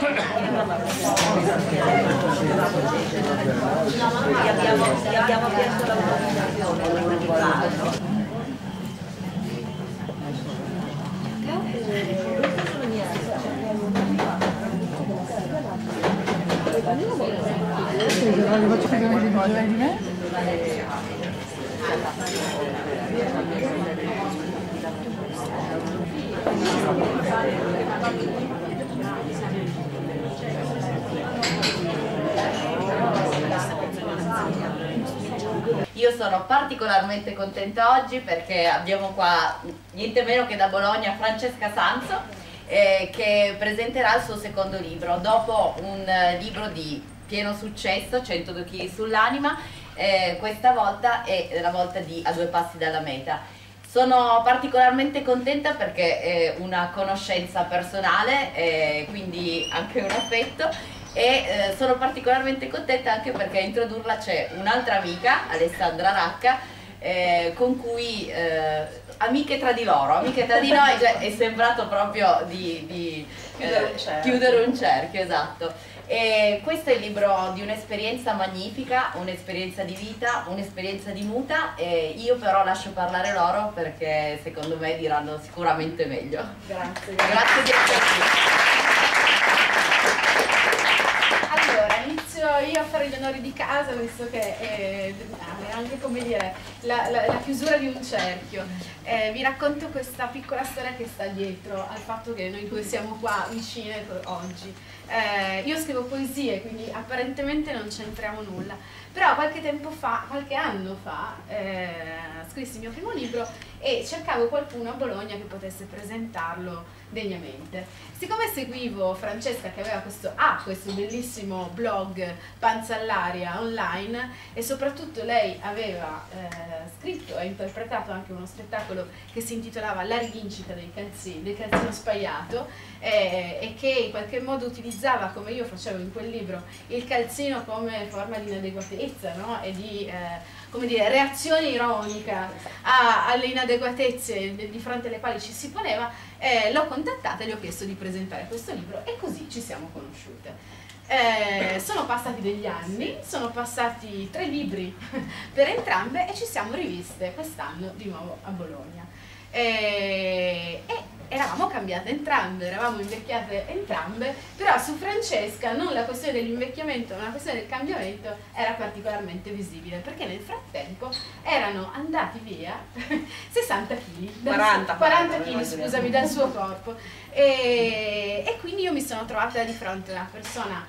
Gli abbiamo, gli abbiamo chiesto l'autorizzazione di farlo. Io sono particolarmente contenta oggi perché abbiamo qua niente meno che da Bologna Francesca Sanzo eh, che presenterà il suo secondo libro dopo un eh, libro di pieno successo, 102 kg sull'anima, eh, questa volta è la volta di A due passi dalla meta. Sono particolarmente contenta perché è una conoscenza personale, eh, quindi anche un affetto e eh, sono particolarmente contenta anche perché a introdurla c'è un'altra amica, Alessandra Racca, eh, con cui eh, amiche tra di loro, amiche tra di noi, cioè, è sembrato proprio di, di Chiudere un eh, cerchio. chiudere un cerchio, esatto. E questo è il libro di un'esperienza magnifica, un'esperienza di vita, un'esperienza di muta e io però lascio parlare loro perché secondo me diranno sicuramente meglio. Grazie. Grazie di essere inizio io a fare gli onori di casa, visto che è, è anche come dire la, la- la chiusura di un cerchio. Eh, vi racconto questa piccola storia che sta dietro al fatto che noi due siamo qua vicine oggi. Eh, io scrivo poesie, quindi apparentemente non c'entriamo nulla. Però qualche tempo fa, qualche anno fa, eh, scrissi il mio primo libro e cercavo qualcuno a Bologna che potesse presentarlo degnamente. Siccome seguivo Francesca che aveva questo, ha questo bellissimo blog Panza all'aria online e soprattutto lei aveva eh, scritto e interpretato anche uno spettacolo che si intitolava La rivincita dei calzini, del calzino spaiato eh, e che in qualche modo utilizzava, come io facevo in quel libro, il calzino come forma di inadeguatezza no? e di eh, come dire, reazione ironica a- alle inadeguatezze di fronte alle quali ci si poneva, eh, l'ho contattata e le ho chiesto di presentare questo libro e così ci siamo conosciute. Eh, sono passati degli anni, sono passati tre libri per entrambe e ci siamo riviste quest'anno di nuovo a Bologna. Eh, eravamo cambiate entrambe, eravamo invecchiate entrambe, però su Francesca non la questione dell'invecchiamento ma la questione del cambiamento era particolarmente visibile perché nel frattempo erano andati via 60 kg, 40, 40 kg scusami dal suo corpo. E, e quindi io mi sono trovata di fronte a una persona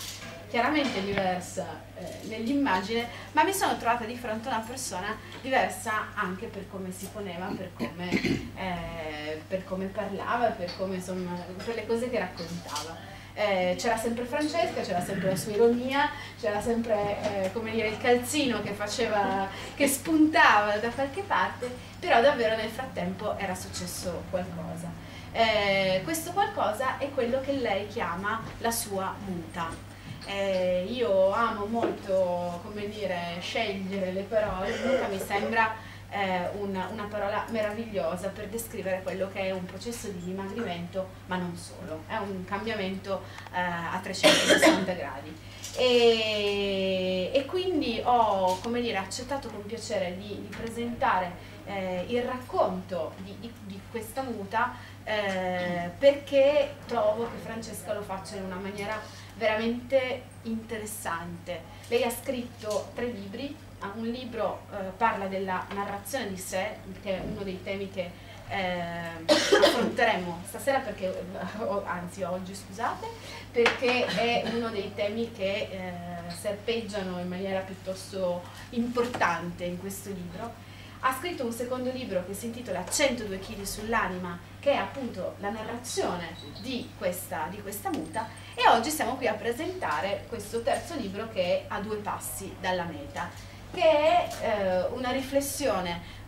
chiaramente diversa eh, nell'immagine, ma mi sono trovata di fronte a una persona diversa anche per come si poneva, per come, eh, per come parlava, per, come, insomma, per le cose che raccontava. Eh, c'era sempre Francesca, c'era sempre la sua ironia, c'era sempre eh, come dire, il calzino che faceva, che spuntava da qualche parte, però davvero nel frattempo era successo qualcosa. Eh, questo qualcosa è quello che lei chiama la sua muta. Eh, io amo molto, come dire, scegliere le parole, muta mi sembra eh, una, una parola meravigliosa per descrivere quello che è un processo di dimagrimento, ma non solo, è un cambiamento eh, a 360 gradi. E, e quindi ho dire, accettato con piacere di, di presentare eh, il racconto di, di- di questa muta eh, perché trovo che Francesca lo faccia in una maniera veramente interessante. Lei ha scritto tre libri, un libro eh, parla della narrazione di sé, che è uno dei temi che eh, affronteremo stasera perché, eh, anzi oggi scusate, perché è uno dei temi che eh, serpeggiano in maniera piuttosto importante in questo libro. Ha scritto un secondo libro che si intitola 102 kg sull'anima, che è appunto la narrazione di questa, di questa muta, e oggi siamo qui a presentare questo terzo libro che è A due passi dalla meta, che è eh, una riflessione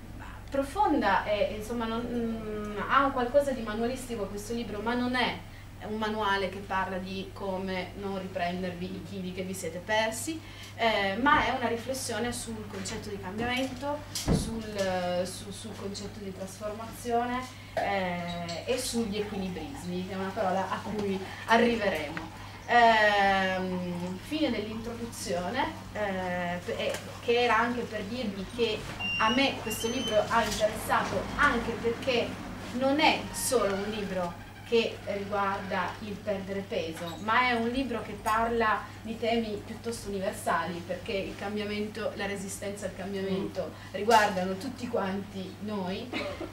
profonda e insomma non- mm, ha qualcosa di manualistico questo libro, ma non è un manuale che parla di come non riprendervi i chili che vi siete persi, eh, ma è una riflessione sul concetto di cambiamento, sul, eh, su- sul concetto di trasformazione eh, e sugli equilibrismi, che è una parola a cui arriveremo. Ehm, fine dell'introduzione, eh, che era anche per dirvi che a me questo libro ha interessato anche perché non è solo un libro che riguarda il perdere peso, ma è un libro che parla di temi piuttosto universali, perché il cambiamento, la resistenza al cambiamento riguardano tutti quanti noi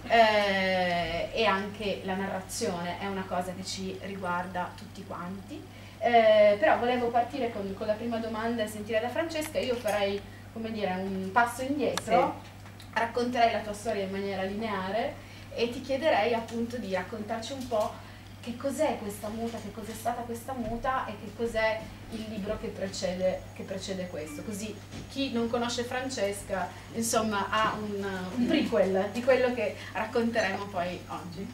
eh, e anche la narrazione è una cosa che ci riguarda tutti quanti. Eh, però volevo partire con, con, la prima domanda e sentire da Francesca, io farei come dire, un passo indietro, sì. racconterei la tua storia in maniera lineare e ti chiederei appunto di raccontarci un po' che cos'è questa muta, che cos'è stata questa muta e che cos'è il libro che precede, che precede, questo. Così chi non conosce Francesca, insomma, ha un, un prequel di quello che racconteremo poi oggi.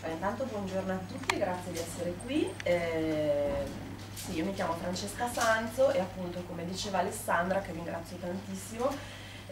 Beh, intanto buongiorno a tutti, grazie di essere qui. Eh, sì, io mi chiamo Francesca Sanzo e appunto come diceva Alessandra, che ringrazio tantissimo,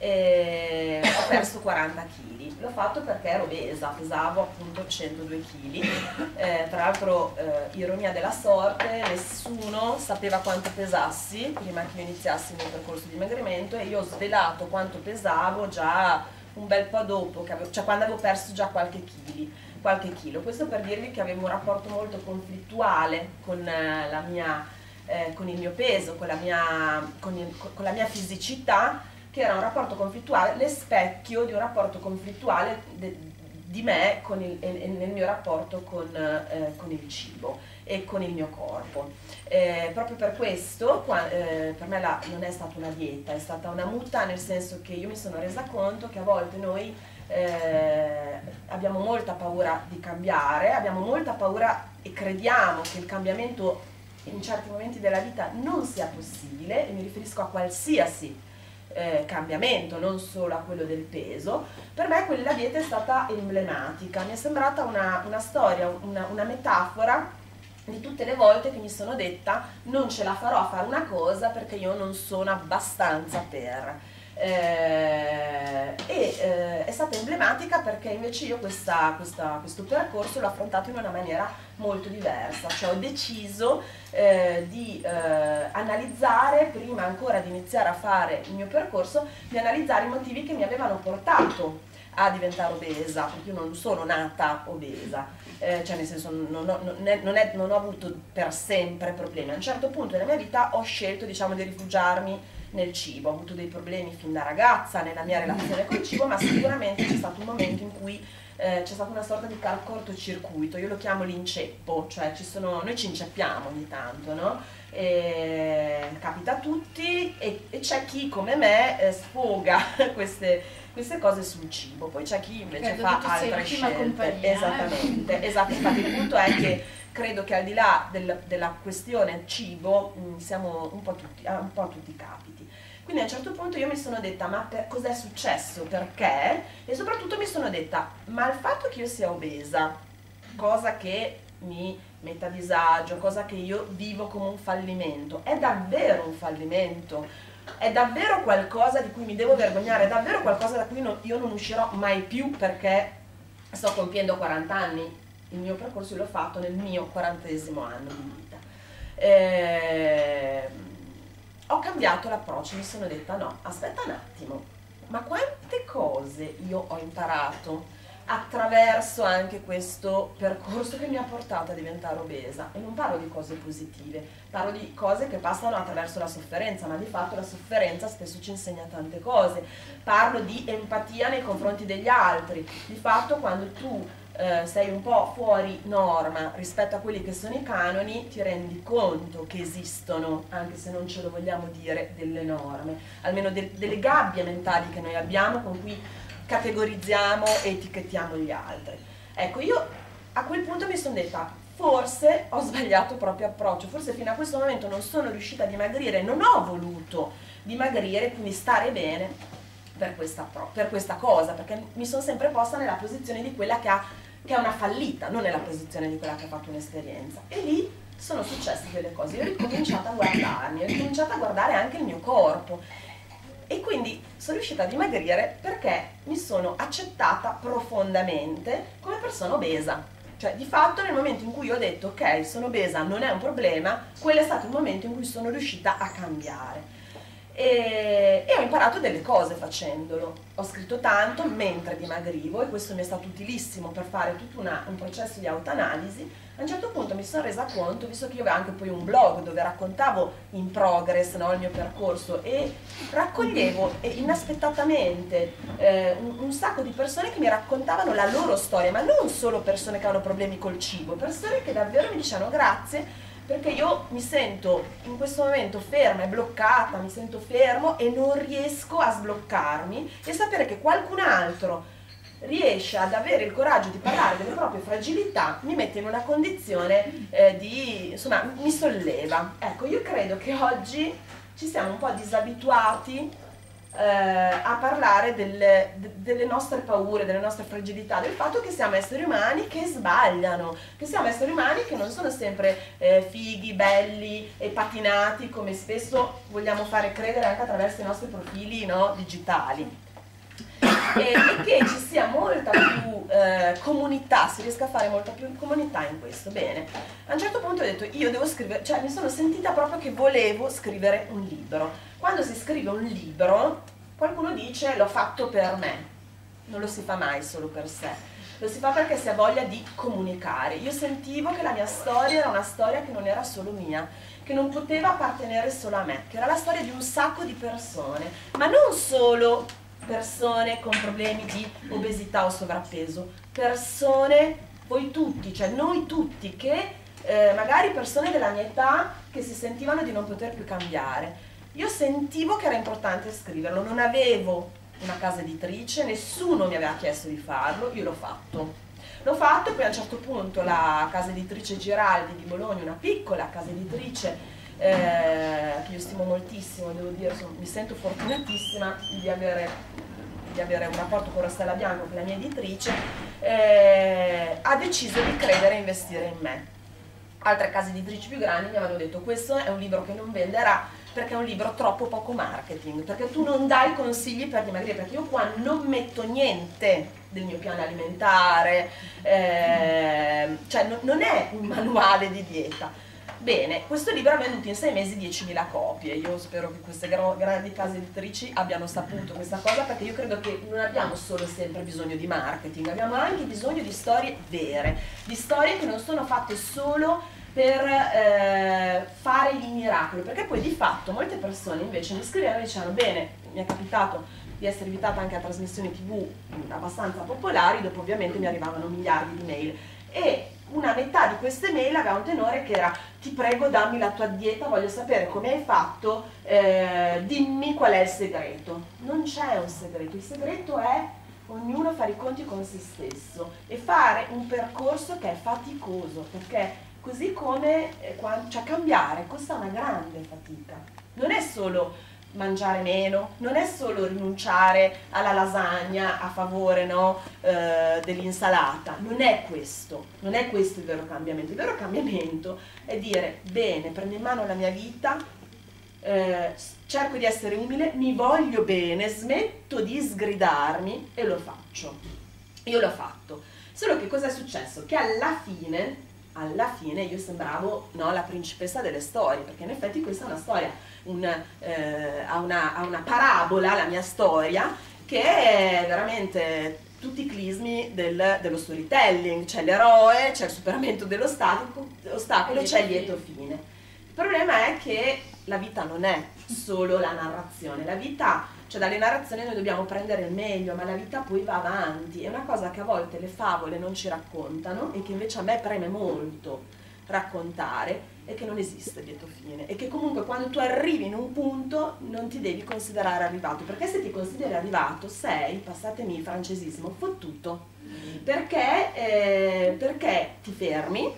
eh, ho perso 40 kg. L'ho fatto perché ero obesa, pesavo appunto 102 kg. Eh, tra l'altro, eh, ironia della sorte, nessuno sapeva quanto pesassi prima che io iniziassi il mio percorso di dimagrimento e io ho svelato quanto pesavo già un bel po' dopo, avevo, cioè quando avevo perso già qualche chilo qualche chilo. Questo per dirvi che avevo un rapporto molto conflittuale con, eh, la mia, eh, con il mio peso, con la mia, con il, con la mia fisicità che era un rapporto conflittuale, specchio di un rapporto conflittuale de, di me il, e, nel mio rapporto con, eh, con, il cibo e con il mio corpo. Eh, proprio per questo, qua, eh, per me la, non è stata una dieta, è stata una muta nel senso che io mi sono resa conto che a volte noi eh, abbiamo molta paura di cambiare, abbiamo molta paura e crediamo che il cambiamento in certi momenti della vita non sia possibile, e mi riferisco a qualsiasi eh, cambiamento, non solo a quello del peso, per me quella dieta è stata emblematica, mi è sembrata una, una storia, una, una metafora di tutte le volte che mi sono detta non ce la farò a fare una cosa perché io non sono abbastanza per. Eh, e eh, è stata emblematica perché invece io questa, questa, questo percorso l'ho affrontato in una maniera molto diversa, cioè ho deciso eh, di eh, analizzare, prima ancora di iniziare a fare il mio percorso, di analizzare i motivi che mi avevano portato a diventare obesa, perché io non sono nata obesa, eh, cioè nel senso non ho, non, è, non, è, non ho avuto per sempre problemi. A un certo punto nella mia vita ho scelto diciamo, di rifugiarmi nel cibo, ho avuto dei problemi fin da ragazza nella mia relazione col cibo, ma sicuramente c'è stato un momento in cui eh, c'è stata una sorta di cortocircuito, io lo chiamo l'inceppo, cioè ci sono, noi ci inceppiamo ogni tanto, no? E, capita a tutti e, e c'è chi come me eh, sfoga queste, queste, cose sul cibo, poi c'è chi invece Credo fa altre scelte. Eh. Esattamente, eh? esatto, infatti il punto è che credo che al di là del, della questione cibo mm, siamo un po' tutti, un po' tutti capiti. Quindi a un certo punto io mi sono detta ma cos'è successo? Perché? E soprattutto mi sono detta ma il fatto che io sia obesa, cosa che mi mette a disagio, cosa che io vivo come un fallimento, è davvero un fallimento? È davvero qualcosa di cui mi devo vergognare? È davvero qualcosa da cui no, io non uscirò mai più perché sto compiendo 40 anni? Il mio percorso l'ho fatto nel mio quarantesimo anno di vita. Eh, ho cambiato l'approccio, mi sono detta no, aspetta un attimo, ma quante cose io ho imparato attraverso anche questo percorso che mi ha portato a diventare obesa e non parlo di cose positive, parlo di cose che passano attraverso la sofferenza, ma di fatto la sofferenza spesso ci insegna tante cose. Parlo di empatia nei confronti degli altri, di fatto quando tu eh, sei un po' fuori norma rispetto a quelli che sono i canoni, ti rendi conto che esistono, anche se non ce lo vogliamo dire, delle norme, almeno de- delle gabbie mentali che noi abbiamo con cui categorizziamo e etichettiamo gli altri. Ecco, io a quel punto mi sono detta, forse ho sbagliato proprio approccio, forse fino a questo momento non sono riuscita a dimagrire, non ho voluto dimagrire, quindi stare bene per questa, per questa cosa, perché mi sono sempre posta nella posizione di quella che ha che è una fallita, non nella posizione di quella che ha fatto un'esperienza. E lì sono successe delle cose. Io ho ricominciato a guardarmi, ho ricominciato a guardare anche il mio corpo. E quindi sono riuscita a dimagrire perché mi sono accettata profondamente come persona obesa. Cioè, di fatto nel momento in cui ho detto ok, sono obesa, non è un problema, quello è stato il momento in cui sono riuscita a cambiare. E, e, ho imparato delle cose facendolo. Ho scritto tanto mentre dimagrivo e questo mi è stato utilissimo per fare tutto una, un processo di autoanalisi. A un certo punto mi sono resa conto, visto che io avevo anche poi un blog dove raccontavo in progress no, il mio percorso e raccoglievo inaspettatamente eh, un, un sacco di persone che mi raccontavano la loro storia, ma non solo persone che hanno problemi col cibo, persone che davvero mi dicevano grazie perché io mi sento in questo momento ferma e bloccata, mi sento fermo e non riesco a sbloccarmi e sapere che qualcun altro riesce ad avere il coraggio di parlare delle proprie fragilità mi mette in una condizione eh, di, insomma, mi solleva. Ecco, io credo che oggi ci siamo un po' disabituati eh, a parlare delle, delle, nostre paure, delle nostre fragilità, del fatto che siamo esseri umani che sbagliano, che siamo esseri umani che non sono sempre eh, fighi, belli e patinati come spesso vogliamo fare credere anche attraverso i nostri profili no, digitali. E, e, che ci sia molta più eh, comunità, si riesca a fare molta più comunità in questo. Bene, a un certo punto ho detto io devo scrivere, cioè mi sono sentita proprio che volevo scrivere un libro quando si scrive un libro, qualcuno dice l'ho fatto per me, non lo si fa mai solo per sé, lo si fa perché si ha voglia di comunicare. Io sentivo che la mia storia era una storia che non era solo mia, che non poteva appartenere solo a me, che era la storia di un sacco di persone, ma non solo persone con problemi di obesità o sovrappeso, persone, voi tutti, cioè noi tutti che eh, magari persone della mia età che si sentivano di non poter più cambiare io sentivo che era importante scriverlo, non avevo una casa editrice, nessuno mi aveva chiesto di farlo, io l'ho fatto. L'ho fatto e poi a un certo punto la casa editrice Giraldi di Bologna, una piccola casa editrice eh, che io stimo moltissimo, devo dire, sono, mi sento fortunatissima di avere, di avere, un rapporto con Rossella Bianco, che è la mia editrice, eh, ha deciso di credere e investire in me. Altre case editrici più grandi mi avevano detto questo è un libro che non venderà, perché è un libro troppo poco marketing, perché tu non dai consigli per dimagrire, perché io qua non metto niente del mio piano alimentare, eh, cioè no, non è un manuale di dieta. Bene, questo libro ha venduto in sei mesi 10.000 copie, io spero che queste grandi case editrici abbiano saputo questa cosa perché io credo che non abbiamo solo sempre bisogno di marketing, abbiamo anche bisogno di storie vere, di storie che non sono fatte solo per eh, fare i miracoli, perché poi di fatto molte persone invece mi scrivevano e dicevano bene, mi è capitato di essere invitata anche a trasmissioni tv abbastanza popolari, dopo ovviamente mi arrivavano miliardi di mail e una metà di queste mail aveva un tenore che era ti prego dammi la tua dieta, voglio sapere come hai fatto, eh, dimmi qual è il segreto. Non c'è un segreto, il segreto è ognuno fare i conti con se stesso e fare un percorso che è faticoso, perché Così come eh, cioè cambiare costa una grande fatica. Non è solo mangiare meno, non è solo rinunciare alla lasagna a favore no, eh, dell'insalata, non è questo, non è questo il vero cambiamento. Il vero cambiamento è dire bene, prendo in mano la mia vita, eh, cerco di essere umile, mi voglio bene, smetto di sgridarmi e lo faccio. Io l'ho fatto. Solo che cosa è successo? Che alla fine alla fine io sembravo no, la principessa delle storie, perché in effetti questa è una storia, un, eh, ha, una, ha, una, parabola, la mia storia, che è veramente tutti i clismi del, dello storytelling, c'è l'eroe, c'è il superamento dell'ostacolo c'è il lieto fine. Il problema è che la vita non è solo la narrazione, la vita cioè dalle narrazioni noi dobbiamo prendere il meglio, ma la vita poi va avanti. È una cosa che a volte le favole non ci raccontano e che invece a me preme molto raccontare e che non esiste dietro fine e che comunque quando tu arrivi in un punto non ti devi considerare arrivato perché se ti consideri arrivato sei, passatemi il francesismo, fottuto perché, eh, perché ti fermi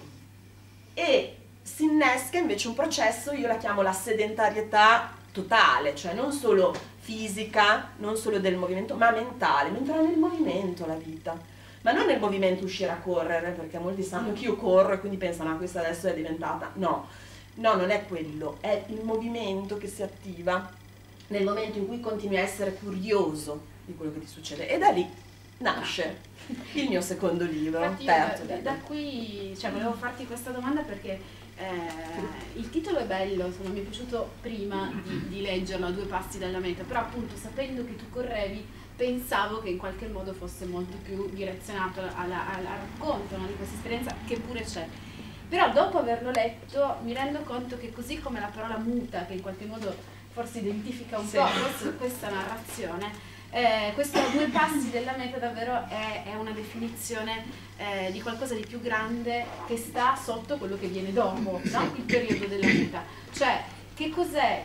e si innesca invece un processo, io la chiamo la sedentarietà totale, cioè non solo fisica, non solo del movimento, ma mentale, mentre nel movimento la vita. Ma non nel movimento uscire a correre, perché molti sanno che io corro e quindi pensano, ah, questa adesso è diventata. No, no, non è quello, è il movimento che si attiva nel momento in cui continui a essere curioso di quello che ti succede. E da lì nasce il mio secondo libro, Infatti, terzo da, da qui cioè, volevo farti questa domanda perché eh, il titolo è bello, insomma, mi è piaciuto prima di, di leggerlo a due passi dalla meta, però appunto sapendo che tu correvi pensavo che in qualche modo fosse molto più direzionato alla, al racconto no, di questa esperienza che pure c'è. Però dopo averlo letto mi rendo conto che così come la parola muta, che in qualche modo forse identifica un Sì. po' questa narrazione, eh, questo a due passi della meta davvero è, è una definizione eh, di qualcosa di più grande che sta sotto quello che viene dopo, no? il periodo della vita. Cioè, che cos'è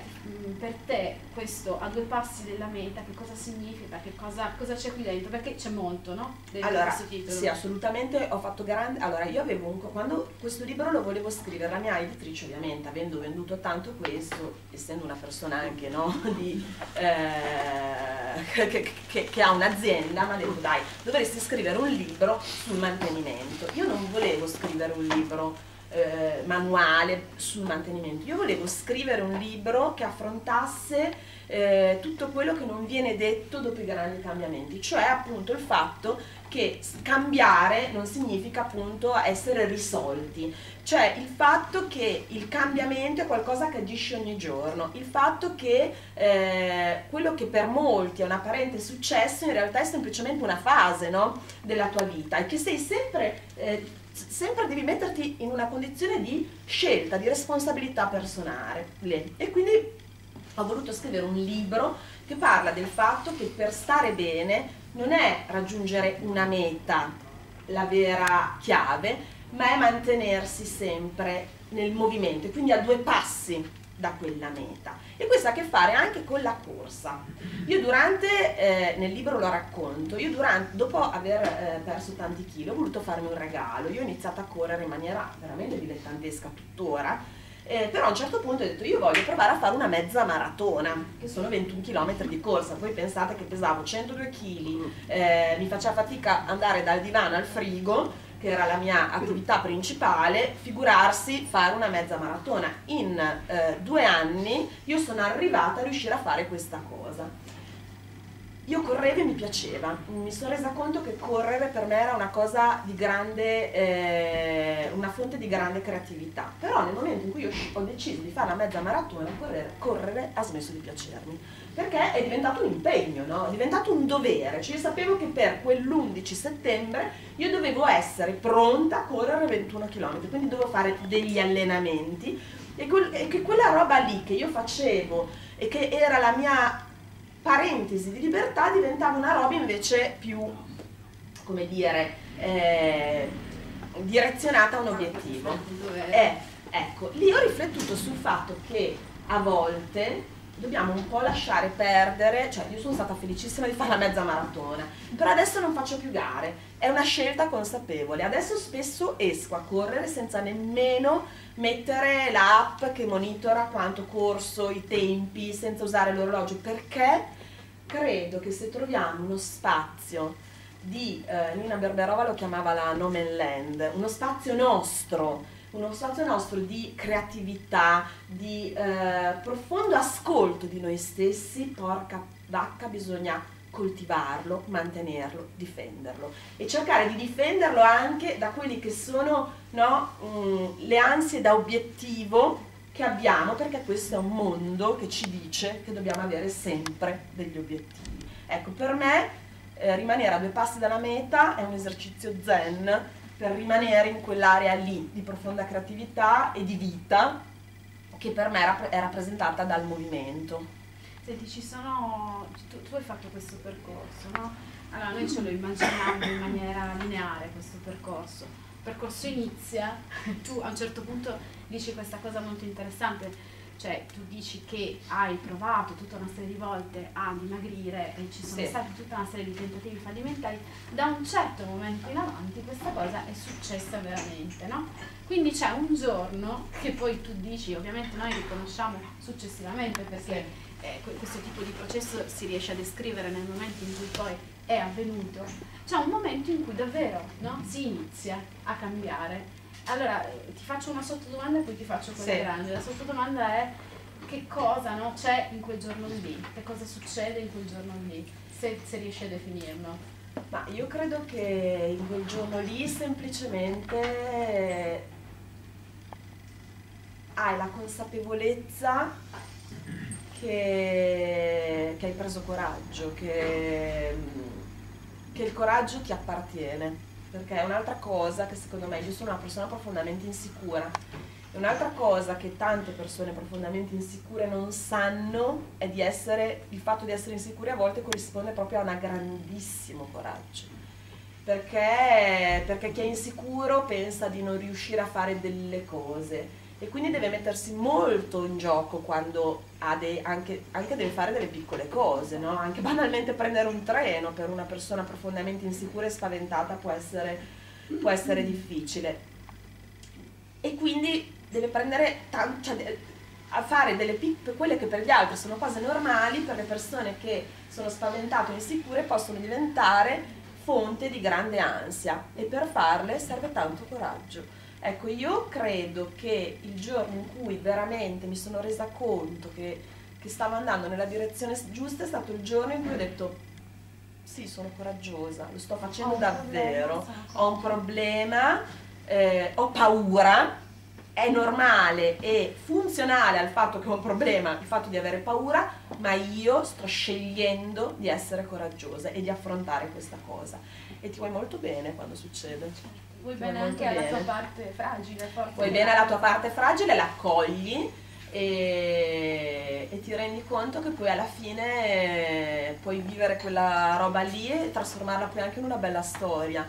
per te questo a due passi della meta? Che cosa significa? Che cosa, cosa c'è qui dentro? Perché c'è molto, no? Dentro Allora, sì, assolutamente, ho fatto grande... Allora, io avevo un... Quando questo libro lo volevo scrivere, la mia editrice ovviamente, avendo venduto tanto questo, essendo una persona anche, no, di, eh, che, che- che ha un'azienda, mi ha detto, dai, dovresti scrivere un libro sul mantenimento. Io non volevo scrivere un libro eh, manuale sul mantenimento, io volevo scrivere un libro che affrontasse eh, tutto quello che non viene detto dopo i grandi cambiamenti, cioè appunto il fatto che cambiare non significa appunto essere risolti, cioè il fatto che il cambiamento è qualcosa che agisce ogni giorno, il fatto che eh, quello che per molti è un apparente successo in realtà è semplicemente una fase no, della tua vita e che sei sempre, eh, sempre devi metterti in una condizione di scelta, di responsabilità personale. E quindi ho voluto scrivere un libro che parla del fatto che per stare bene non è raggiungere una meta la vera chiave, ma è mantenersi sempre nel movimento, quindi a due passi da quella meta. E questo ha a che fare anche con la corsa. Io durante, eh, nel libro lo racconto, io durante, dopo aver eh, perso tanti chili ho voluto farmi un regalo, io ho iniziato a correre in maniera veramente dilettantesca tuttora, eh, però a un certo punto ho detto io voglio provare a fare una mezza maratona, che sono 21 km di corsa, voi pensate che pesavo 102 kg, eh, mi faceva fatica andare dal divano al frigo, che era la mia attività principale, figurarsi fare una mezza maratona. In eh, due anni io sono arrivata a riuscire a fare questa cosa. Io correvo e mi piaceva, mi sono resa conto che correre per me era una cosa di grande, eh, una fonte di grande creatività, però nel momento in cui ho deciso di fare la mezza maratona, correre, correre ha smesso di piacermi, perché è diventato un impegno, no? è diventato un dovere, cioè io sapevo che per quell'11 settembre io dovevo essere pronta a correre 21 km, quindi dovevo fare degli allenamenti e, quel- e che quella roba lì che io facevo e che era la mia parentesi di libertà diventava una roba invece più, come dire, eh, direzionata a un obiettivo. Dov'è? Eh, ecco, lì ho riflettuto sul fatto che a volte dobbiamo un po' lasciare perdere, cioè io sono stata felicissima di fare la mezza maratona, però adesso non faccio più gare, è una scelta consapevole, adesso spesso esco a correre senza nemmeno mettere l'app che monitora quanto corso, i tempi, senza usare l'orologio, perché credo che se troviamo uno spazio di, eh, Nina Berberova lo chiamava la no man land, uno spazio nostro, uno spazio nostro di creatività, di eh, profondo ascolto di noi stessi, porca vacca, bisogna coltivarlo, mantenerlo, difenderlo e cercare di difenderlo anche da quelli che sono no, mm, le ansie da obiettivo che abbiamo perché questo è un mondo che ci dice che dobbiamo avere sempre degli obiettivi. Ecco, per me eh, rimanere a due passi dalla meta è un esercizio zen per rimanere in quell'area lì di profonda creatività e di vita che per me è rappresentata dal movimento. Senti, ci sono. Tu, tu hai fatto questo percorso, no? Allora, noi ce lo immaginiamo in maniera lineare questo percorso. Il percorso inizia, tu a un certo punto dici questa cosa molto interessante, cioè tu dici che hai provato tutta una serie di volte a dimagrire e ci sono Sì. stati tutta una serie di tentativi fallimentari, da un certo momento in avanti questa cosa è successa veramente, no? Quindi c'è un giorno che poi tu dici, ovviamente noi riconosciamo successivamente perché eh, que- questo tipo di processo si riesce a descrivere nel momento in cui poi è avvenuto, c'è un momento in cui davvero no, si inizia a cambiare. Allora eh, ti faccio una sottodomanda e poi ti faccio quella Sì. grande. La sottodomanda è che cosa no, c'è in quel giorno lì, che cosa succede in quel giorno lì, se, se riesci a definirlo. Ma io credo che in quel giorno lì semplicemente hai la consapevolezza che, che hai preso coraggio, che, che il coraggio ti appartiene. Perché è un'altra cosa che secondo me, io sono una persona profondamente insicura, e un'altra cosa che tante persone profondamente insicure non sanno è di essere, il fatto di essere insicure a volte corrisponde proprio a un grandissimo coraggio. Perché, perché chi è insicuro pensa di non riuscire a fare delle cose e quindi deve mettersi molto in gioco quando dei, anche, anche, deve fare delle piccole cose, no? anche banalmente prendere un treno per una persona profondamente insicura e spaventata può essere, può essere difficile. E quindi deve prendere tanto, cioè, a fare delle piccole, quelle che per gli altri sono cose normali, per le persone che sono spaventate o insicure possono diventare fonte di grande ansia e per farle serve tanto coraggio. Ecco, io credo che il giorno in cui veramente mi sono resa conto che, che stavo andando nella direzione giusta è stato il giorno in cui ho detto sì, sono coraggiosa, lo sto facendo ho davvero, ho un problema, eh, ho paura, è normale e funzionale al fatto che ho un problema, il fatto di avere paura, ma io sto scegliendo di essere coraggiosa e di affrontare questa cosa. E ti vuoi molto bene quando succede. Vuoi bene anche alla tua parte fragile. Vuoi bene alla tua parte fragile, l'accogli e, e, ti rendi conto che poi alla fine puoi vivere quella roba lì e trasformarla poi anche in una bella storia,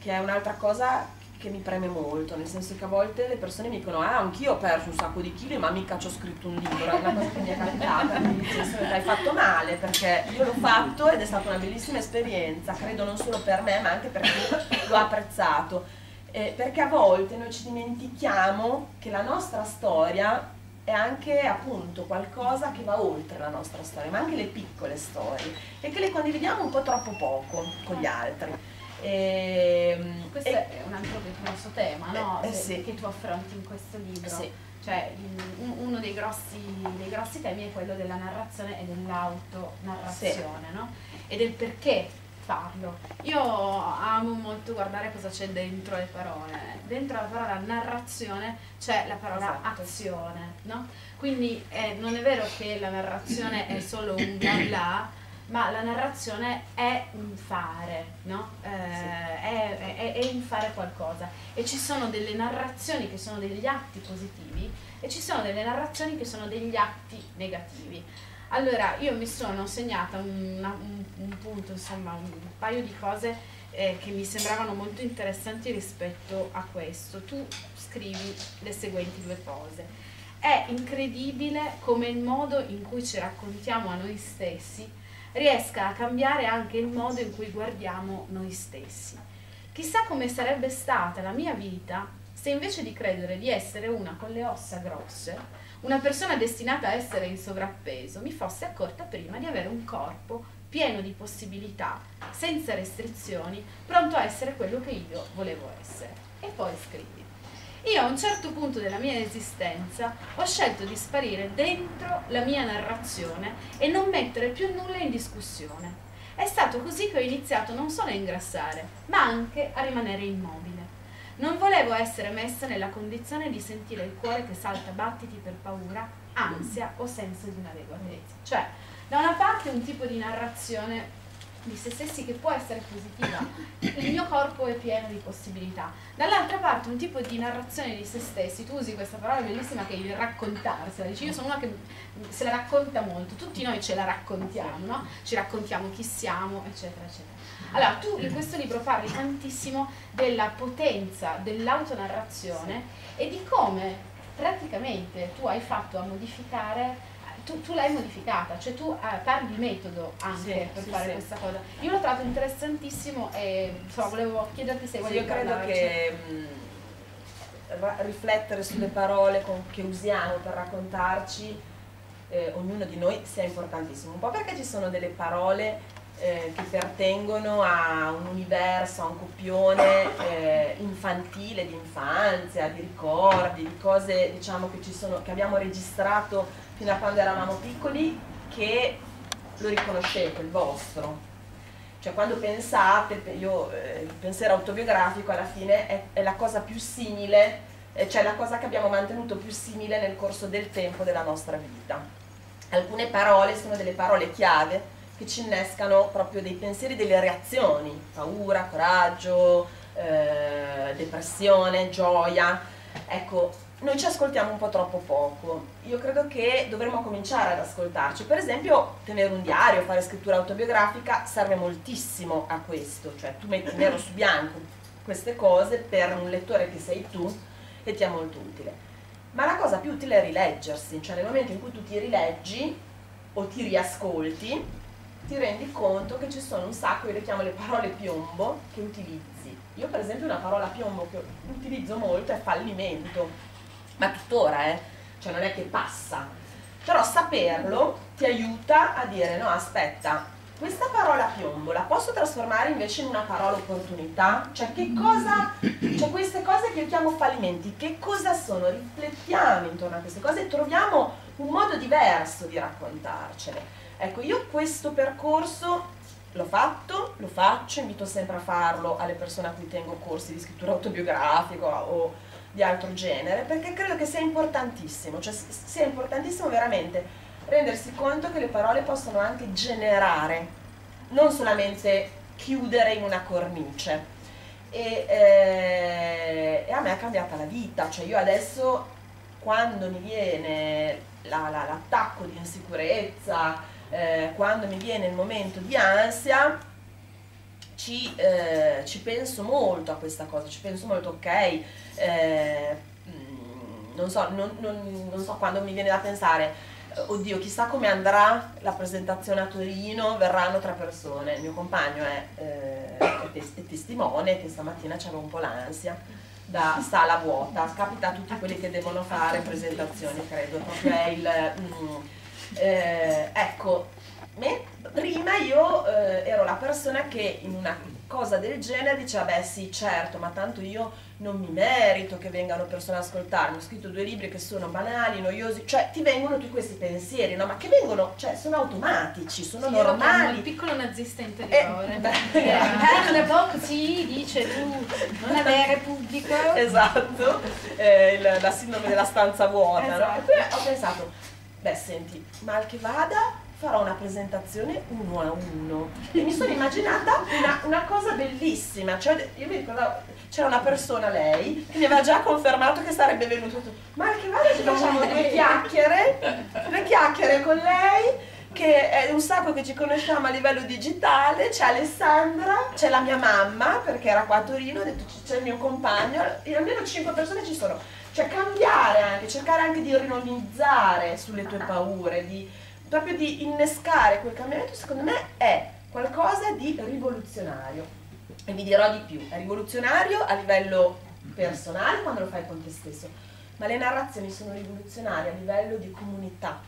che è un'altra cosa che mi preme molto, nel senso che a volte le persone mi dicono ah anch'io ho perso un sacco di chili ma mica ci ho scritto un libro, è una cosa che mi è capitata, mi dice hai fatto male perché io l'ho fatto ed è stata una bellissima esperienza, credo non solo per me ma anche per chi l'ho apprezzato, eh, perché a volte noi ci dimentichiamo che la nostra storia è anche appunto qualcosa che va oltre la nostra storia, ma anche le piccole storie e che le condividiamo un po' troppo poco con gli altri. E, ehm, Questo e, è un altro grosso tema no? eh, eh, sì. che tu affronti in questo libro. Sì. Cioè, uno dei grossi, dei grossi, temi è quello della narrazione e dell'autonarrazione, sì. no? E del perché farlo. Io amo molto guardare cosa c'è dentro le parole. Dentro la parola narrazione c'è la parola esatto. azione, no? Quindi eh, non è vero che la narrazione è solo un bla bla, ma la narrazione è un fare, no? eh, sì. è, è, è, un fare qualcosa e ci sono delle narrazioni che sono degli atti positivi e ci sono delle narrazioni che sono degli atti negativi. Allora io mi sono segnata una, un, un, punto, insomma un paio di cose eh, che mi sembravano molto interessanti rispetto a questo. Tu scrivi le seguenti due cose. È incredibile come il modo in cui ci raccontiamo a noi stessi riesca a cambiare anche il modo in cui guardiamo noi stessi. Chissà come sarebbe stata la mia vita se invece di credere di essere una con le ossa grosse, una persona destinata a essere in sovrappeso, mi fosse accorta prima di avere un corpo pieno di possibilità, senza restrizioni, pronto a essere quello che io volevo essere. E poi scrivi. Io a un certo punto della mia esistenza ho scelto di sparire dentro la mia narrazione e non mettere più nulla in discussione. È stato così che ho iniziato non solo a ingrassare, ma anche a rimanere immobile. Non volevo essere messa nella condizione di sentire il cuore che salta battiti per paura, ansia o senso di inadeguatezza. Cioè, da una parte un tipo di narrazione di se stessi che può essere positiva, il mio corpo è pieno di possibilità. Dall'altra parte un tipo di narrazione di se stessi, tu usi questa parola bellissima che è il raccontarsela, dici io sono una che se la racconta molto, tutti noi ce la raccontiamo, no? Ci raccontiamo chi siamo, eccetera, eccetera. Allora, tu in questo libro parli tantissimo della potenza dell'autonarrazione e di come praticamente tu hai fatto a modificare tu, tu l'hai modificata, cioè tu eh, parli di metodo anche sì, per sì, fare sì. questa cosa. Io l'ho trovato interessantissimo e insomma, volevo chiederti se vuoi Io credo che mh, mm, riflettere sulle parole con, che usiamo per raccontarci eh, ognuno di noi sia importantissimo, un po' perché ci sono delle parole eh, che pertengono a un universo, a un copione eh, infantile, di infanzia, di ricordi, di cose diciamo, che, sono, che abbiamo registrato fino a quando eravamo piccoli che lo riconoscete, il vostro. Cioè quando pensate, io, eh, il pensiero autobiografico alla fine è, è la cosa più simile, eh, cioè la cosa che abbiamo mantenuto più simile nel corso del tempo della nostra vita. Alcune parole sono delle parole chiave che ci innescano proprio dei pensieri, delle reazioni, paura, coraggio, eh, depressione, gioia. Ecco, noi ci ascoltiamo un po' troppo poco. Io credo che dovremmo cominciare ad ascoltarci. Per esempio, tenere un diario, fare scrittura autobiografica serve moltissimo a questo, cioè tu metti nero su bianco queste cose per un lettore che sei tu e ti è molto utile. Ma la cosa più utile è rileggersi, cioè nel momento in cui tu ti rileggi o ti riascolti, ti rendi conto che ci sono un sacco, io le chiamo le parole piombo, che utilizzi. Io per esempio una parola piombo che utilizzo molto è fallimento ma tuttora, eh? cioè non è che passa. Però saperlo ti aiuta a dire no, aspetta, questa parola piombo la posso trasformare invece in una parola opportunità? Cioè che cosa, cioè queste cose che io chiamo fallimenti, che cosa sono? Riflettiamo intorno a queste cose e troviamo un modo diverso di raccontarcele. Ecco, io questo percorso l'ho fatto, lo faccio, invito sempre a farlo alle persone a cui tengo corsi di scrittura autobiografica o di altro genere, perché credo che sia importantissimo, cioè sia importantissimo veramente rendersi conto che le parole possono anche generare, non solamente chiudere in una cornice. E, eh, e a me è cambiata la vita, cioè io adesso quando mi viene la, la, l'attacco di insicurezza, eh, quando mi viene il momento di ansia, ci, eh, ci, penso molto a questa cosa, ci penso molto, ok, eh, mm, non, so, non, non, non so quando mi viene da pensare, eh, oddio, chissà come andrà la presentazione a Torino, verranno tre persone, il mio compagno è, eh, è, tes- è testimone che stamattina c'era un po' l'ansia da sala vuota, capita a tutti quelli che devono fare presentazioni, credo, proprio è il... Mm, eh, ecco, me, prima io eh, ero la persona che in una cosa del genere diceva beh sì certo ma tanto io non mi merito che vengano persone ad ascoltarmi ho scritto due libri che sono banali, noiosi cioè ti vengono tutti questi pensieri no? ma che vengono, cioè sono automatici sono sì, normali un piccolo nazista interiore eh, beh, eh, le box sì dice tu non avere pubblico esatto eh, il, la sindrome della stanza vuota esatto. no? e poi ho pensato beh senti mal che vada farò una presentazione uno a uno. E mi sono immaginata una, una cosa bellissima, cioè io mi ricordavo, c'era una persona, lei, che mi aveva già confermato che sarebbe venuto, ma che vada ci facciamo due chiacchiere, due chiacchiere con lei, che è un sacco che ci conosciamo a livello digitale, c'è Alessandra, c'è la mia mamma, perché era qua a Torino, ho detto c'è il mio compagno, e almeno cinque persone ci sono. Cioè cambiare anche, cercare anche di ironizzare sulle tue paure, di proprio di innescare quel cambiamento, secondo me è qualcosa di rivoluzionario. E vi dirò di più, è rivoluzionario a livello personale quando lo fai con te stesso, ma le narrazioni sono rivoluzionarie a livello di comunità.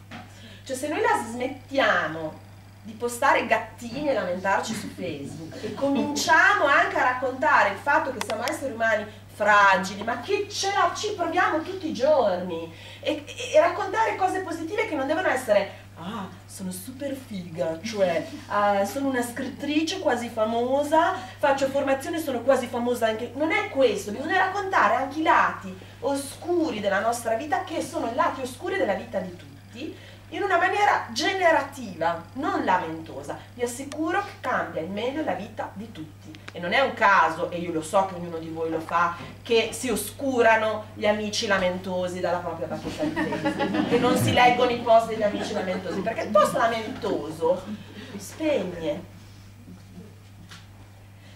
Cioè se noi la smettiamo di postare gattini e lamentarci su Facebook e cominciamo anche a raccontare il fatto che siamo esseri umani fragili, ma che ce la, ci proviamo tutti i giorni e, e, e raccontare cose positive che non devono essere ah, sono super figa, cioè uh, sono una scrittrice quasi famosa, faccio formazione, sono quasi famosa anche... Non è questo, bisogna raccontare anche i lati oscuri della nostra vita, che sono i lati oscuri della vita di tutti, in una maniera generativa, non lamentosa. Vi assicuro che cambia in meglio la vita di tutti. E non è un caso, e io lo so che ognuno di voi lo fa, che si oscurano gli amici lamentosi dalla propria bacheca di Facebook, che non si leggono i post degli amici lamentosi, perché il post lamentoso spegne.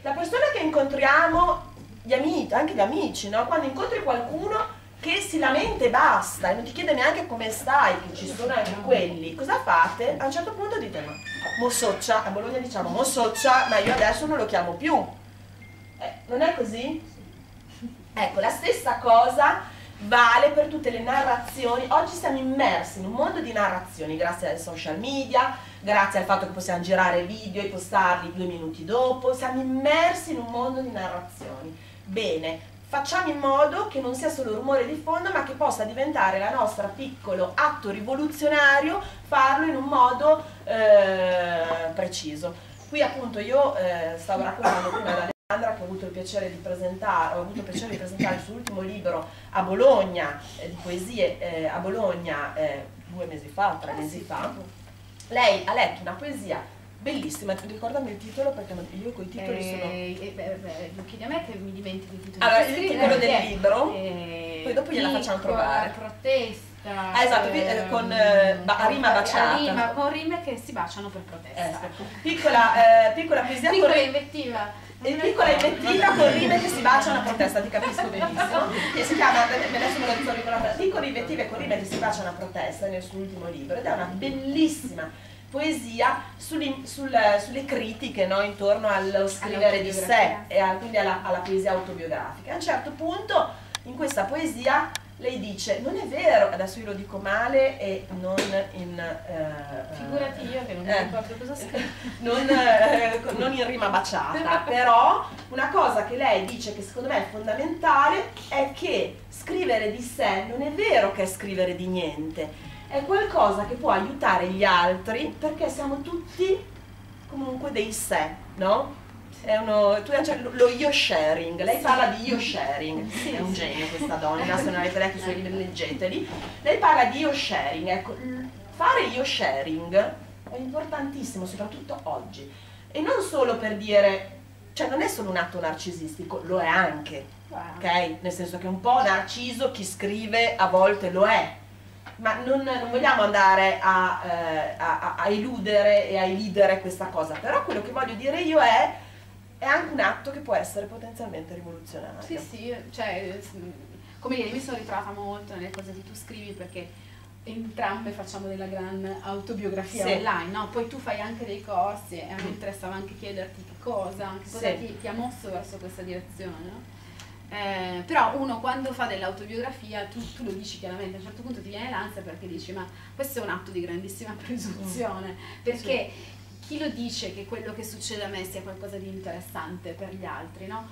La persona che incontriamo, gli amici, anche gli amici, no? quando incontri qualcuno che si lamenta e basta e non ti chiede neanche come stai, che ci sono anche quelli, cosa fate? A un certo punto dite ma Mossoccia, a Bologna diciamo Mossoccia, ma io adesso non lo chiamo più. Eh, non è così? Ecco, la stessa cosa vale per tutte le narrazioni. Oggi siamo immersi in un mondo di narrazioni grazie ai social media, grazie al fatto che possiamo girare video e postarli due minuti dopo, siamo immersi in un mondo di narrazioni. Bene, facciamo in modo che non sia solo rumore di fondo ma che possa diventare la nostra piccolo atto rivoluzionario farlo in un modo eh, preciso Qui appunto io eh, stavo raccontando prima ad Alessandra che ho avuto il piacere di presentare, ho avuto il piacere di presentare il suo ultimo libro a Bologna, eh, di poesie eh, a Bologna eh, due mesi fa, tre mesi fa. Lei ha letto una poesia bellissima, ricordami il titolo perché io con i titoli sono... Eh, eh, beh, beh, lo chiedi a me che mi dimentico il titolo. Allora, il titolo del eh, libro, eh, poi dopo gliela facciamo piccola trovare. protesta. Ah, esatto, eh, con, eh, ba- rima baciata. rima, con rime che si baciano per protesta. Ecco. Piccola, eh, piccola poesia Piccola con- invettiva. E piccola invettiva con rime che si baciano a protesta, ti capisco benissimo. Che si chiama, adesso me lo sono ricordata, piccole invettive con rime che si baciano a protesta nel suo ultimo libro ed è una bellissima poesia sugli- sul- sulle critiche no, intorno allo scrivere di sé e al- quindi alla, alla poesia autobiografica. A un certo punto in questa poesia lei dice non è vero, adesso io lo dico male e non in... eh, Figurati io che non mi eh, ricordo cosa scrivo. non, eh, non in rima baciata, però una cosa che lei dice che secondo me è fondamentale è che scrivere di sé non è vero che è scrivere di niente, è qualcosa che può aiutare gli altri perché siamo tutti comunque dei sé, no? È uno, tu cioè, lo- io sharing, lei parla di io sharing, è un genio questa donna, se non avete letto i suoi libri leggeteli, lei parla di io sharing, ecco, fare io sharing è importantissimo, soprattutto oggi, e non solo per dire, cioè non è solo un atto narcisistico, lo è anche, ok? Nel senso che un po' narciso chi scrive a volte lo è, ma non, non vogliamo andare a, eh, a- a- eludere e a elidere questa cosa, però quello che voglio dire io è, è anche un atto che può essere potenzialmente rivoluzionario. Sì, sì, cioè, come dire, mi sono ritrovata molto nelle cose che tu scrivi perché entrambe facciamo della gran autobiografia Sì. online, no? Poi tu fai anche dei corsi e a me interessava anche chiederti che cosa, che cosa Sì. ti, ti ha mosso verso questa direzione, no? Eh, però uno quando fa dell'autobiografia, tu, tu lo dici chiaramente, a un certo punto ti viene l'ansia perché dici ma questo è un atto di grandissima presunzione, perché chi lo dice che quello che succede a me sia qualcosa di interessante per gli altri, no?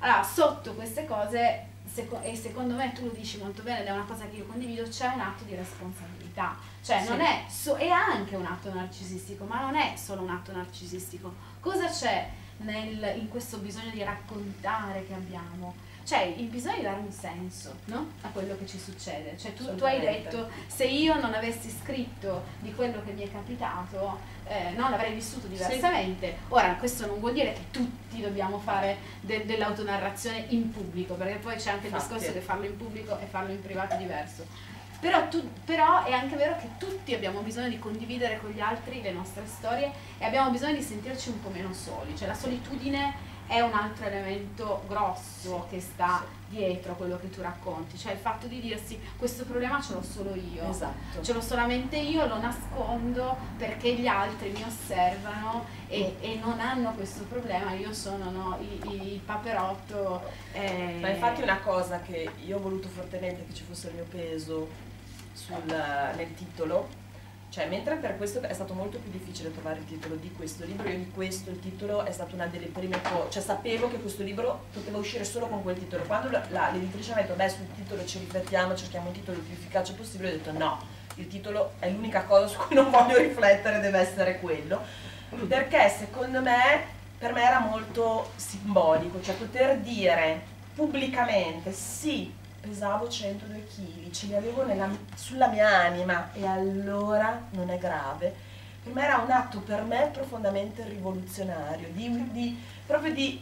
Allora, sotto queste cose, seco- e secondo me tu lo dici molto bene ed è una cosa che io condivido, c'è un atto di responsabilità. Cioè, Sì. non è, so- è anche un atto narcisistico, ma non è solo un atto narcisistico. Cosa c'è nel- in questo bisogno di raccontare che abbiamo? Bisogno di dare un senso no? a quello che ci succede. Cioè, tu, tu hai detto, se io non avessi scritto di quello che mi è capitato, eh, no, l'avrei vissuto diversamente. Ora, questo non vuol dire che tutti dobbiamo fare de- dell'autonarrazione in pubblico, perché poi c'è anche il Infatti. discorso che farlo in pubblico e farlo in privato è diverso. Però, tu- però è anche vero che tutti abbiamo bisogno di condividere con gli altri le nostre storie e abbiamo bisogno di sentirci un po' meno soli. Cioè la solitudine è un altro elemento grosso che sta dietro quello che tu racconti, cioè il fatto di dirsi questo problema ce l'ho solo io. Esatto. Ce l'ho solamente io, lo nascondo perché gli altri mi osservano e, e non hanno questo problema, io sono no, il, il paperotto. eh, Ma infatti una cosa che io ho voluto fortemente che ci fosse il mio peso sul- nel titolo, cioè mentre per questo è stato molto più difficile trovare il titolo di questo libro, io di questo il titolo è stata una delle prime cose, cioè sapevo che questo libro poteva uscire solo con quel titolo. Quando l'editrice mi ha detto beh sul titolo ci riflettiamo, cerchiamo un titolo il più efficace possibile, ho detto no, il titolo è l'unica cosa su cui non voglio riflettere, deve essere quello, perché secondo me, per me era molto simbolico, cioè poter dire pubblicamente sì, pesavo 102 kg, ce li avevo nella- sulla mia anima e allora non è grave. Per me era un atto per me profondamente rivoluzionario, di, di- proprio di,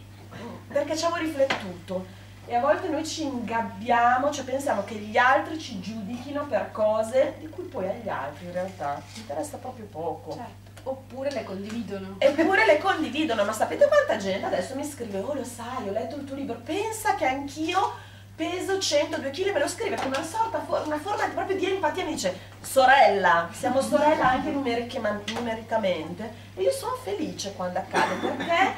perché ci avevo riflettuto e a volte noi ci ingabbiamo, cioè pensiamo che gli altri ci giudichino per cose di cui poi agli altri in realtà interessa proprio poco. certo, oppure le condividono. Eppure le condividono, ma sapete quanta gente adesso mi scrive, oh lo sai, ho letto il tuo libro, pensa che anch'io peso 102 kg, me lo scrive con una sorta, una forma proprio di empatia, mi dice, sorella, siamo sorella anche numerica- numericamente, e io sono felice quando accade, perché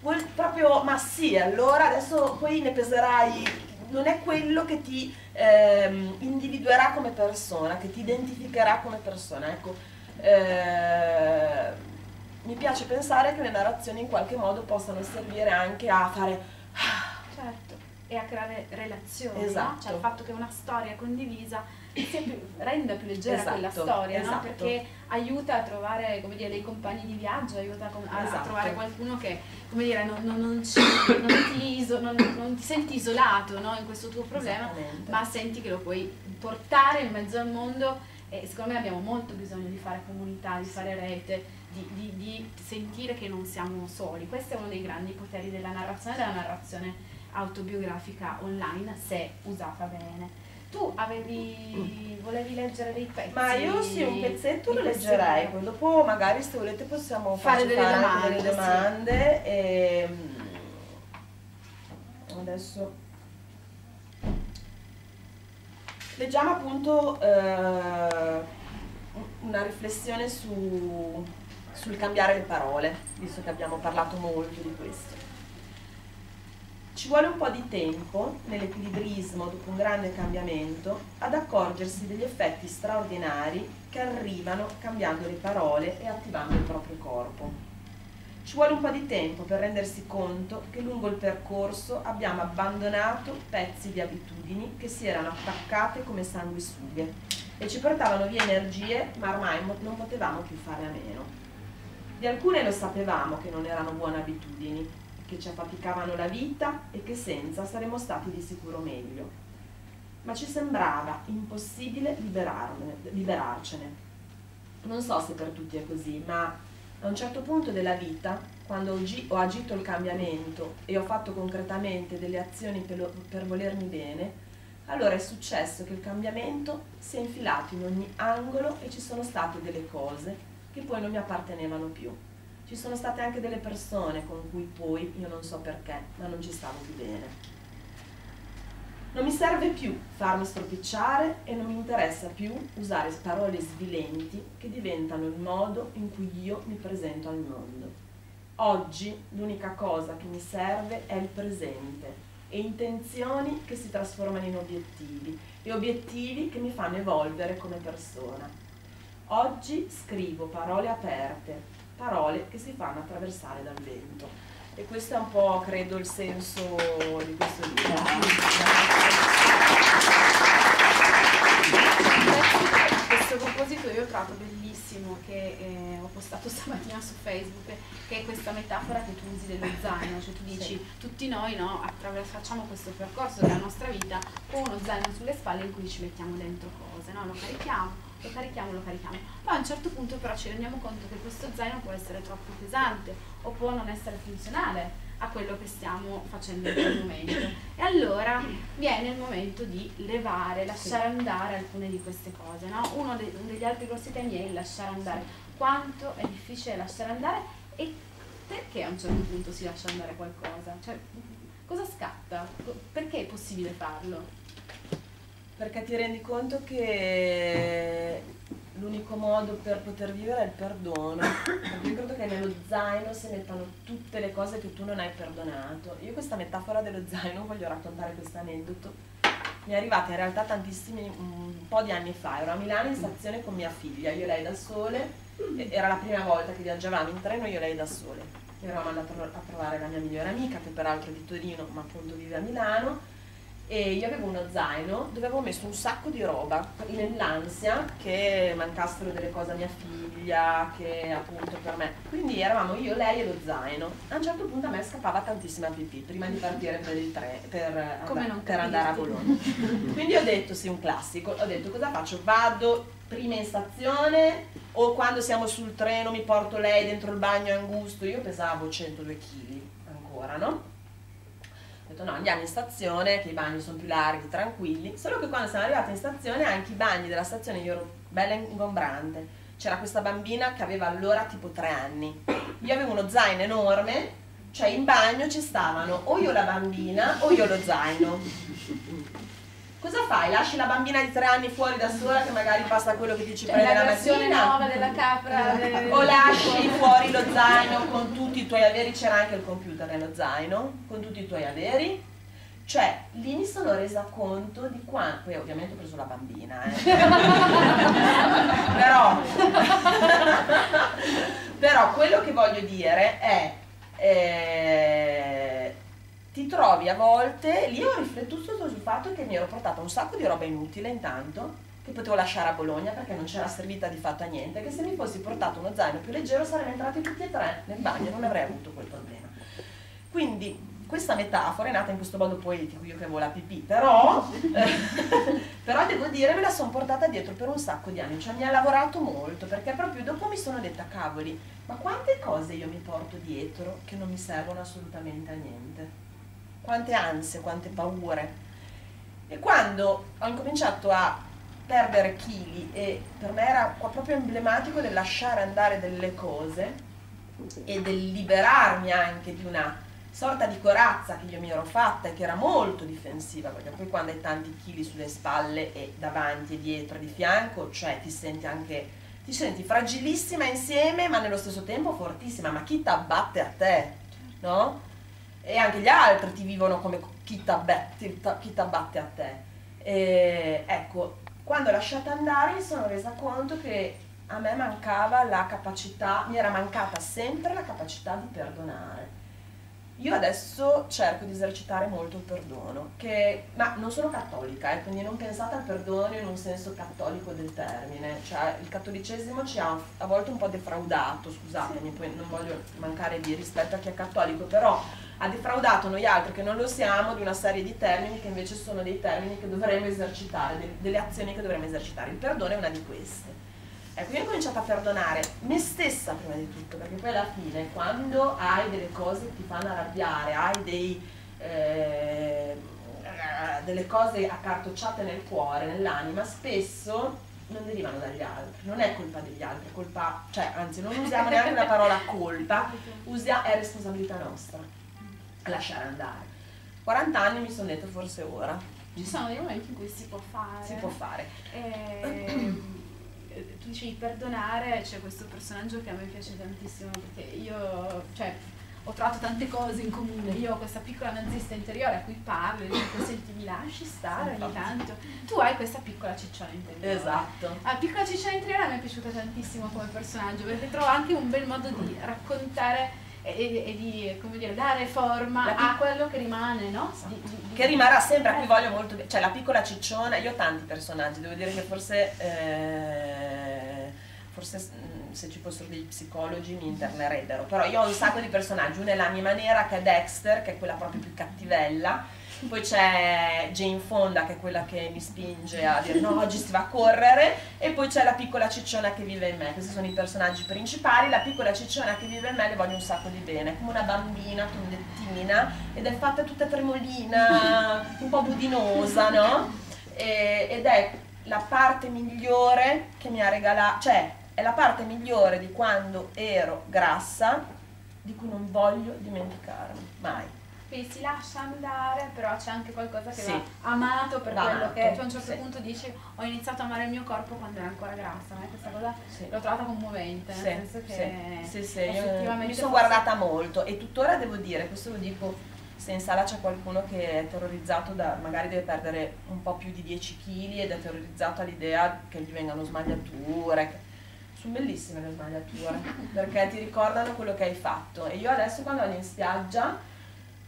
vuol proprio, ma sì, allora adesso poi ne peserai, non è quello che ti ehm, individuerà come persona, che ti identificherà come persona, ecco. Eh, mi piace pensare che le narrazioni in qualche modo possano servire anche a fare e a creare relazioni, no? Esatto. cioè il fatto che una storia condivisa più, renda più leggera quella Esatto, storia, no? esatto. perché aiuta a trovare come dire, dei compagni di viaggio, aiuta a, a- Esatto. trovare qualcuno che come dire, non, non- non ci- ti, iso- non- ti senti isolato no? in questo tuo problema, ma senti che lo puoi portare in mezzo al mondo e secondo me abbiamo molto bisogno di fare comunità, di fare rete, di, di- di sentire che non siamo soli. Questo è uno dei grandi poteri della narrazione, della narrazione autobiografica online, se usata bene. Tu avevi, volevi leggere dei pezzi? Ma io sì, un pezzetto lo leggerei, poi dopo magari se volete possiamo Fare delle domande, delle sì. domande. E, adesso leggiamo appunto eh, una riflessione su- sul cambiare le parole, visto che abbiamo parlato molto di questo. Ci vuole un po' di tempo nell'equilibrismo dopo un grande cambiamento ad accorgersi degli effetti straordinari che arrivano cambiando le parole e attivando il proprio corpo. Ci vuole un po' di tempo per rendersi conto che lungo il percorso abbiamo abbandonato pezzi di abitudini che si erano attaccate come sanguisughe e ci portavano via energie ma ormai non potevamo più fare a meno. Di alcune lo sapevamo che non erano buone abitudini, che ci affaticavano la vita e che senza saremmo stati di sicuro meglio. Ma ci sembrava impossibile liberarcene. Non so se per tutti è così, ma a un certo punto della vita, quando ho, gi- ho agito il cambiamento e ho fatto concretamente delle azioni per, per volermi bene, allora è successo che il cambiamento si è infilato in ogni angolo e ci sono state delle cose che poi non mi appartenevano più. Ci sono state anche delle persone con cui poi, io non so perché, ma non ci stavo più bene. Non mi serve più farmi stropicciare e non mi interessa più usare parole svilenti che diventano il modo in cui io mi presento al mondo. Oggi l'unica cosa che mi serve è il presente e intenzioni che si trasformano in obiettivi e obiettivi che mi fanno evolvere come persona. Oggi scrivo parole aperte, parole che si fanno attraversare dal vento. E questo è un po', credo, il senso di questo libro. Questo proposito io ho trovato bellissimo che eh, ho postato stamattina su Facebook che è questa metafora che tu usi dello zaino, cioè tu dici tutti noi no, facciamo questo percorso della nostra vita con uno zaino sulle spalle in cui ci mettiamo dentro cose, no? lo carichiamo, lo carichiamo, lo carichiamo. Poi a un certo punto però ci rendiamo conto che questo zaino può essere troppo pesante o può non essere funzionale a quello che stiamo facendo in quel momento. E allora viene il momento di levare, lasciare andare alcune di queste cose. No? Uno, de- uno degli altri grossi temi è il lasciare andare. Quanto è difficile lasciare andare e perché a un certo punto si lascia andare qualcosa? Cioè, cosa scatta? Perché è possibile farlo? Perché ti rendi conto che l'unico modo per poter vivere è il perdono. Perché io credo che nello zaino si mettano tutte le cose che tu non hai perdonato. Io questa metafora dello zaino voglio raccontare questo aneddoto. Mi è arrivata in realtà tantissimi, un po' di anni fa, ero a Milano in stazione con mia figlia, io e lei da sole, era la prima volta che viaggiavamo in treno io e lei da sole. Eravamo andati a trovare la mia migliore amica, che peraltro è di Torino, ma appunto vive a Milano, e io avevo uno zaino dove avevo messo un sacco di roba nell'ansia che mancassero delle cose a mia figlia, che appunto per me. Quindi eravamo io, lei e lo zaino. A un certo punto a me scappava tantissima pipì prima di partire per, il tre, per, non per andare a? Bologna. Quindi ho detto, sì, un classico, ho detto cosa faccio? Vado prima in stazione o quando siamo sul treno mi porto lei dentro il bagno angusto? Io pesavo 102 kg ancora, no? Detto no, andiamo in stazione, che i bagni sono più larghi, tranquilli. Solo che quando siamo arrivati in stazione, anche i bagni della stazione, io ero bella ingombrante. C'era questa bambina che aveva allora tipo tre anni. Io avevo uno zaino enorme, cioè in bagno ci stavano o io la bambina o io lo zaino. Cosa fai? Lasci la bambina di tre anni fuori da sola che magari passa quello che ti ci Cioè, prende la la mattina? nuova della capra. de- O lasci fuori lo zaino con tutti i tuoi averi, c'era anche il computer nello zaino, con tutti i tuoi averi. Cioè, lì mi sono resa conto di quanto, poi ovviamente ho preso la bambina, eh. però, però quello che voglio dire è, eh, ti trovi a volte, lì ho riflettuto sul fatto che mi ero portata un sacco di roba inutile intanto, che potevo lasciare a Bologna perché non c'era servita di fatto a niente, che se mi fossi portato uno zaino più leggero saremmo entrati tutti e tre nel bagno, non avrei avuto quel problema. Quindi questa metafora è nata in questo modo poetico, io che avevo la pipì, però, eh, però devo dire me la sono portata dietro per un sacco di anni, cioè mi ha lavorato molto, perché proprio dopo mi sono detta, cavoli, ma quante cose io mi porto dietro che non mi servono assolutamente a niente? Quante ansie, quante paure. E quando ho incominciato a perdere chili e per me era proprio emblematico del lasciare andare delle cose e del liberarmi anche di una sorta di corazza che io mi ero fatta e che era molto difensiva, perché poi quando hai tanti chili sulle spalle e davanti e dietro e di fianco, cioè ti senti anche ti senti fragilissima insieme, ma nello stesso tempo fortissima, ma chi ti abbatte a te, no? E anche gli altri ti vivono come chi ti abbatte a te. E, ecco, quando ho lasciato andare mi sono resa conto che a me mancava la capacità, mi era mancata sempre la capacità di perdonare io adesso cerco di esercitare molto il perdono, che, ma non sono cattolica, eh, quindi non pensate al perdono in un senso cattolico del termine, cioè il cattolicesimo ci ha a volte un po' defraudato, scusatemi, poi non voglio mancare di rispetto a chi è cattolico, però ha defraudato noi altri che non lo siamo di una serie di termini che invece sono dei termini che dovremmo esercitare, delle azioni che dovremmo esercitare. Il perdono è una di queste. Ecco, io ho cominciato a perdonare me stessa prima di tutto, perché poi alla fine quando hai delle cose che ti fanno arrabbiare, hai dei, eh, delle cose accartocciate nel cuore, nell'anima, spesso non derivano dagli altri, non è colpa degli altri, è colpa, cioè anzi non usiamo neanche la parola colpa, usia, è responsabilità nostra lasciare andare. 40 anni mi sono detto forse ora. Ci sono dei momenti in cui si può fare. Si può fare. E... Eh, tu dicevi perdonare, c'è questo personaggio che a me piace tantissimo perché io, cioè, ho trovato tante cose in comune. Io ho questa piccola nazista interiore a cui parlo e dico, senti, mi lasci stare ogni tanto. Tu hai questa piccola cicciona interiore. Esatto. La piccola cicciona interiore a me è piaciuta tantissimo come personaggio perché trovo anche un bel modo di raccontare e, e, di come dire, dare forma a quello che rimane, no? Di, di, che rimarrà sempre, a cui voglio molto bene, cioè la piccola cicciona, io ho tanti personaggi, devo dire che forse, eh, forse mm, se ci fossero dei psicologi mi internerebbero, però io ho un sacco di personaggi, una è l'anima nera che è Dexter, che è quella proprio più cattivella, poi c'è Jane Fonda che è quella che mi spinge a dire no oggi si va a correre. E poi c'è la piccola cicciona che vive in me, questi sono i personaggi principali, la piccola cicciona che vive in me le voglio un sacco di bene, come una bambina tondettina ed è fatta tutta tremolina, un po' budinosa, no? E, ed è la parte migliore che mi ha regalato, cioè è la parte migliore di quando ero grassa di cui non voglio dimenticarmi, mai quindi si lascia andare, però c'è anche qualcosa che sì. va amato per va quello amato. che tu a un certo sì. punto dici ho iniziato a amare il mio corpo quando era ancora grassa, no? questa cosa sì. l'ho trovata commovente, nel senso che sì, sì, io mi sono guardata molto e tuttora devo dire, questo lo dico se in sala c'è qualcuno che è terrorizzato da magari deve perdere un po' più di 10 kg ed è terrorizzato all'idea che gli vengano smagliature sono bellissime le smagliature perché ti ricordano quello che hai fatto e io adesso quando vado in spiaggia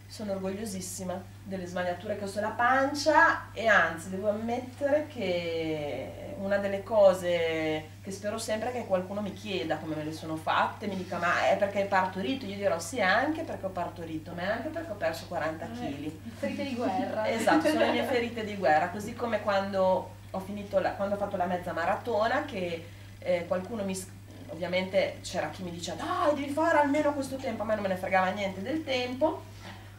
sono orgogliosissima delle smagliature che ho sulla pancia e anzi devo ammettere che una delle cose che spero sempre è che qualcuno mi chieda come me le sono fatte, mi dica ma è perché hai partorito? Io dirò sì anche perché ho partorito, ma anche perché ho perso 40 kg. Ferite di guerra. Esatto, sono le mie ferite di guerra, così come quando ho, finito la, quando ho fatto la mezza maratona che eh, qualcuno mi ovviamente c'era chi mi diceva dai devi fare almeno questo tempo, a me non me ne fregava niente del tempo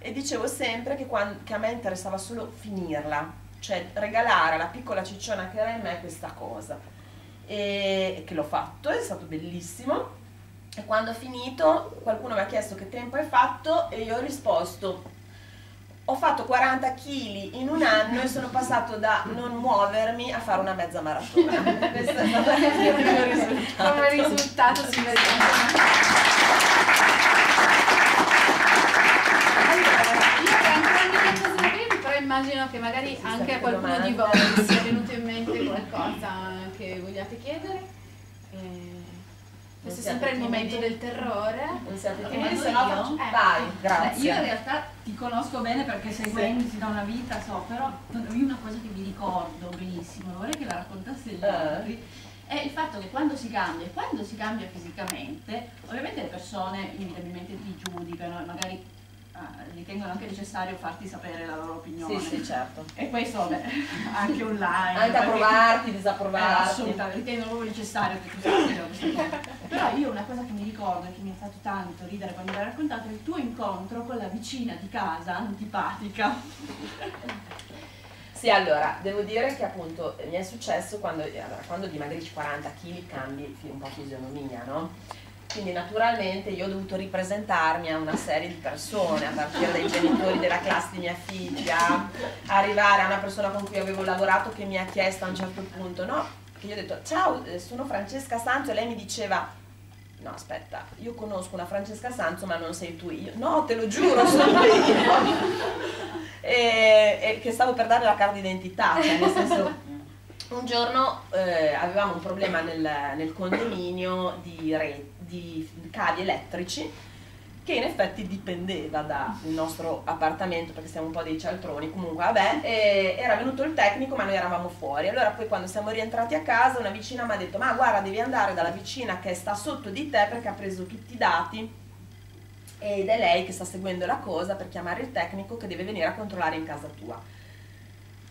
e dicevo sempre che, quando, che a me interessava solo finirla, cioè regalare alla piccola cicciona che era in me questa cosa. E che l'ho fatto, è stato bellissimo. E quando ho finito qualcuno mi ha chiesto che tempo hai fatto e io ho risposto ho fatto 40 kg in un anno e sono passato da non muovermi a fare una mezza maratona. Questo è stato il mio risultato. Come risultato si vede. Immagino che magari anche a qualcuno di voi sia venuto in mente qualcosa che vogliate chiedere. Eh, Questo è sempre il momento del terrore. Non siate timidi? Vado se no io? faccio- eh. Vai, Beh, grazie. io in realtà ti conosco bene perché seguendoti da una vita so, però io una cosa che mi ricordo benissimo, vorrei che la raccontassi agli Eh. altri, è il fatto che quando si cambia, e quando si cambia fisicamente, ovviamente le persone inevitabilmente ti giudicano magari ritengono anche necessario farti sapere la loro opinione. Sì, sì, certo. E questo vabbè, anche online. Anche approvarti, eh, disapprovarti. assolutamente, ritengo proprio necessario che tu sappia. Però io una cosa che mi ricordo e che mi ha fatto tanto ridere quando l'hai raccontato è il tuo incontro con la vicina di casa antipatica. Sì, allora, devo dire che appunto mi è successo quando, allora, quando dimagrisci 40 kg cambi un po' fisionomia, no? Quindi naturalmente io ho dovuto ripresentarmi a una serie di persone, a partire dai genitori della classe di mia figlia, arrivare a una persona con cui avevo lavorato che mi ha chiesto a un certo punto, no? Che io ho detto, ciao, eh, sono Francesca Sanzo e lei mi diceva, no aspetta, io conosco una Francesca Sanzo ma non sei tu io. No, te lo giuro, sono io. e, e che stavo per dare la carta d'identità, cioè nel senso un giorno eh, avevamo un problema nel, nel condominio di, re- di cavi elettrici che in effetti dipendeva dal nostro appartamento perché siamo un po' dei cialtroni comunque vabbè era venuto il tecnico ma noi eravamo fuori allora poi quando siamo rientrati a casa una vicina mi ha detto ma guarda devi andare dalla vicina che sta sotto di te perché ha preso tutti i dati ed è lei che sta seguendo la cosa per chiamare il tecnico che deve venire a controllare in casa tua.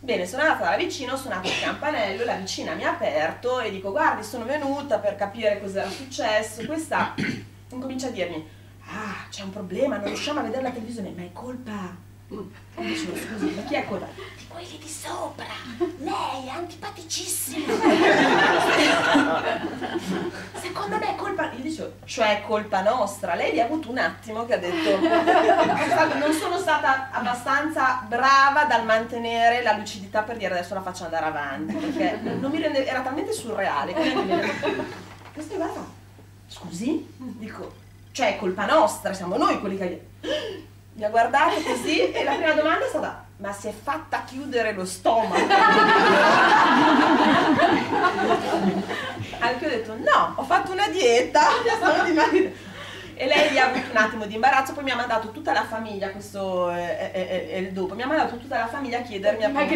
Bene, sono andata dalla vicina, ho suonato il campanello, la vicina mi ha aperto e dico guardi sono venuta per capire cos'era successo. Questa incomincia a dirmi ah c'è un problema, non riusciamo a vedere la televisione, ma è colpa... Dicevo scusi, ma chi è colpa? Di quelli di sopra, lei è antipaticissima. Secondo me è colpa... Io dicevo, cioè è colpa nostra. Lei ha avuto un attimo che ha detto non sono stata abbastanza brava dal mantenere la lucidità per dire adesso la faccio andare avanti, perché non mi rende... era talmente surreale. Questo guarda, scusi? Dico, cioè è colpa nostra, siamo noi quelli che... Mi ha guardato così e la prima domanda è stata ma si è fatta chiudere lo stomaco? Al che ho detto no, ho fatto una dieta, stavo dimagrendo. E lei ha avuto un attimo di imbarazzo, poi mi ha mandato tutta la famiglia, questo è, è- è- il dopo, mi ha mandato tutta la famiglia a chiedermi appunto.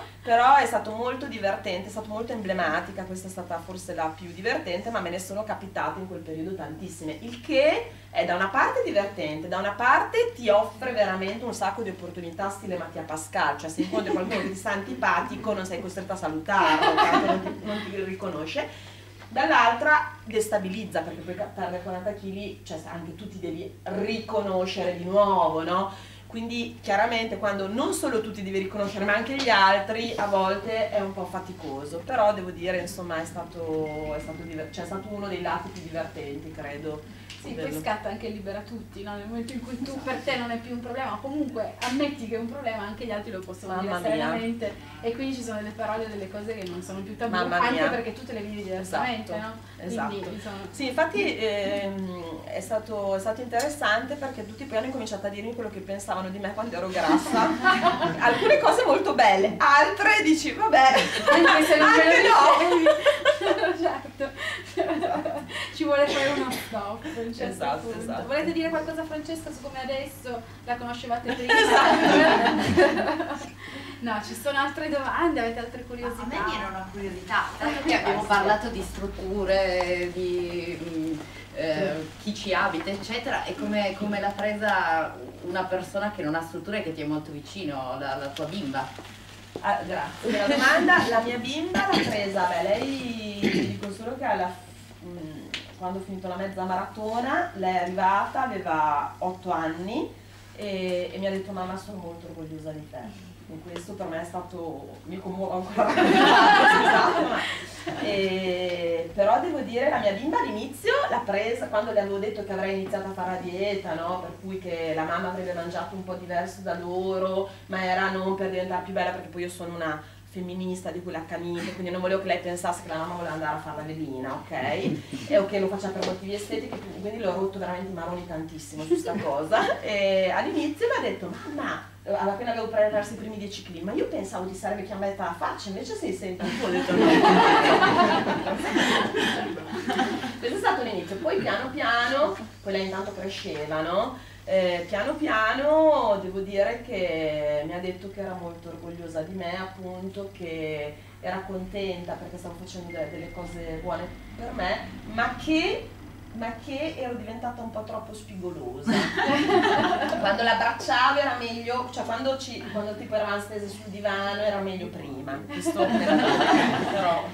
Però è stato molto divertente, è stato molto emblematica, questa è stata forse la più divertente, ma me ne sono capitate in quel periodo tantissime. Il che è da una parte divertente, da una parte ti offre veramente un sacco di opportunità stile Mattia Pascal, cioè se incontri qualcuno che ti sta antipatico non sei costretta a salutarlo, tanto non ti, non ti riconosce. Dall'altra destabilizza perché poi perdere 40 kg, cioè anche tu ti devi riconoscere di nuovo, no? Quindi chiaramente quando non solo tu ti devi riconoscere ma anche gli altri a volte è un po' faticoso, però devo dire insomma è stato, è stato, cioè, è stato uno dei lati più divertenti credo. Sì, poi scatta anche libera tutti, no? nel momento in cui tu per te non è più un problema, comunque ammetti che è un problema, anche gli altri lo possono Mamma dire mia. serenamente e quindi ci sono delle parole, delle cose che non sono più tabù, anche perché tu te le vivi diversamente, Esatto, no? esatto. Quindi, insomma, Sì, infatti ehm, è, stato, è stato interessante perché tutti poi hanno incominciato a dirmi quello che pensavano di me quando ero grassa. Alcune cose molto belle, altre dici vabbè, anche se non anche no. certo. Ci vuole fare uno stop. a un certo Esatto, punto. esatto. Volete dire qualcosa a Francesca su come adesso la conoscevate prima? Esatto. no, ci sono altre domande, avete altre A curiosità? me viene una curiosità, dato che abbiamo parlato di strutture, di mm, eh, chi ci abita, eccetera, e come, come l'ha presa una persona che non ha strutture e che ti è molto vicino, la, la tua bimba. Ah, grazie della domanda. La mia bimba l'ha presa, beh, lei dico solo che alla, mm, quando ho finito la mezza maratona, lei è arrivata, aveva 8 anni e, e mi ha detto mamma sono molto orgogliosa di te. E questo per me è stato, mi commuovo ancora, scusate, ma- e- però devo dire la mia bimba all'inizio l'ha presa quando le avevo detto che avrei iniziato a fare la dieta, no? per cui che la mamma avrebbe mangiato un po' diverso da loro, ma era non per diventare più bella perché poi io sono una femminista di cui l'accanito, quindi non volevo che lei pensasse che la mamma voleva andare a fare la velina, ok? E ok, lo faceva per motivi estetici, quindi l'ho rotto veramente i maroni tantissimo su sta cosa. E all'inizio mi ha detto, mamma, appena avevo perso i primi 10 kg, ma io pensavo ti sarebbe chiamata la faccia, invece sei sempre tu, ho detto no. poi piano piano, poi lei intanto cresceva, no? Eh, piano piano devo dire che mi ha detto che era molto orgogliosa di me, appunto, che era contenta perché stavo facendo de- delle cose buone per me, ma che, ma che ero diventata un po' troppo spigolosa. quando l'abbracciavo era meglio, cioè quando, ci, quando tipo eravamo stese sul divano era meglio prima. Questo però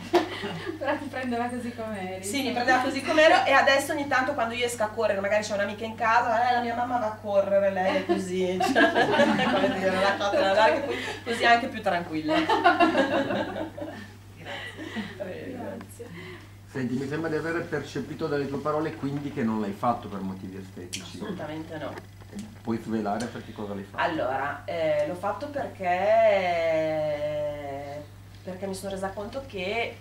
Però ti prendeva così com'eri. sì, mi prendeva così com'ero e adesso ogni tanto quando io esco a correre, magari c'è un'amica in casa, eh, la mia mamma va a correre, lei è così, cioè, come dire, andare che poi così è anche più tranquilla. Grazie. Senti, mi sembra di aver percepito dalle tue parole quindi che non l'hai fatto per motivi estetici. Assolutamente no. Puoi svelare per che cosa l'hai fatto? Allora, eh, l'ho fatto perché, perché mi sono resa conto che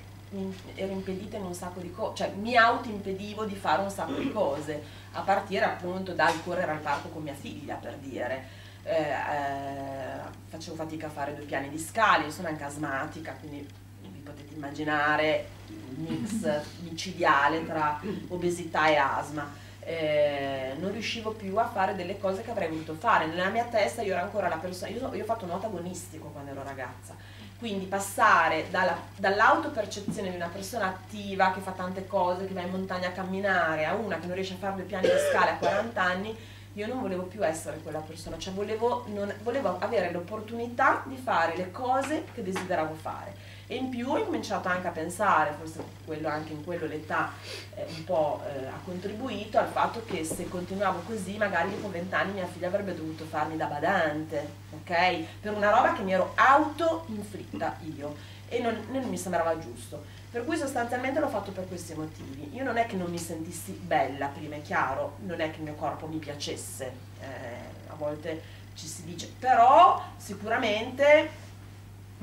ero impedita in un sacco di cose, cioè mi auto-impedivo di fare un sacco di cose, a partire appunto dal correre al parco con mia figlia, per dire. Eh, eh, facevo fatica a fare due piani di scale, io sono anche asmatica, quindi vi potete immaginare mix micidiale tra obesità e asma. Eh, non riuscivo più a fare delle cose che avrei voluto fare. Nella mia testa io ero ancora la persona, io, io ho fatto nuoto agonistico quando ero ragazza, quindi passare dalla, dall'autopercezione di una persona attiva che fa tante cose, che va in montagna a camminare, a una che non riesce a fare due piani di scale a 40 anni, io non volevo più essere quella persona, cioè volevo, non- volevo avere l'opportunità di fare le cose che desideravo fare. E in più ho incominciato anche a pensare, forse quello, anche in quello l'età eh, un po' eh, ha contribuito al fatto che se continuavo così magari dopo vent'anni mia figlia avrebbe dovuto farmi da badante, ok? Per una roba che mi ero auto-inflitta io e non, non mi sembrava giusto. Per cui sostanzialmente l'ho fatto per questi motivi. Io non è che non mi sentissi bella prima, è chiaro, non è che il mio corpo mi piacesse, eh, a volte ci si dice, però sicuramente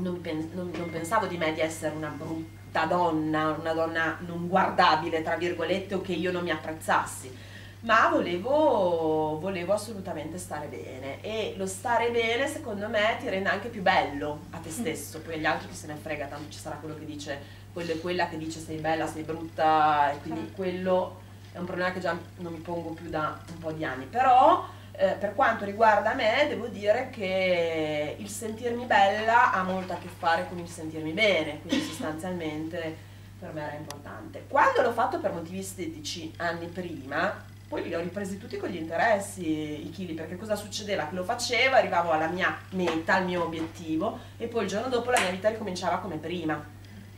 non, non- non pensavo di me di essere una brutta donna, una donna non guardabile, tra virgolette, o che io non mi apprezzassi, ma volevo, volevo assolutamente stare bene. E lo stare bene secondo me ti rende anche più bello a te stesso, poi agli altri chi se ne frega, tanto ci sarà quello che dice, quello e quella che dice sei bella, sei brutta, e quindi Certo. quello è un problema che già non mi pongo più da un po' di anni, però eh, per quanto riguarda me, devo dire che il sentirmi bella ha molto a che fare con il sentirmi bene, quindi sostanzialmente per me era importante. Quando l'ho fatto per motivi estetici anni prima, poi li ho ripresi tutti con gli interessi, i chili, perché cosa succedeva? Che lo facevo, arrivavo alla mia meta, al mio obiettivo, e poi il giorno dopo la mia vita ricominciava come prima,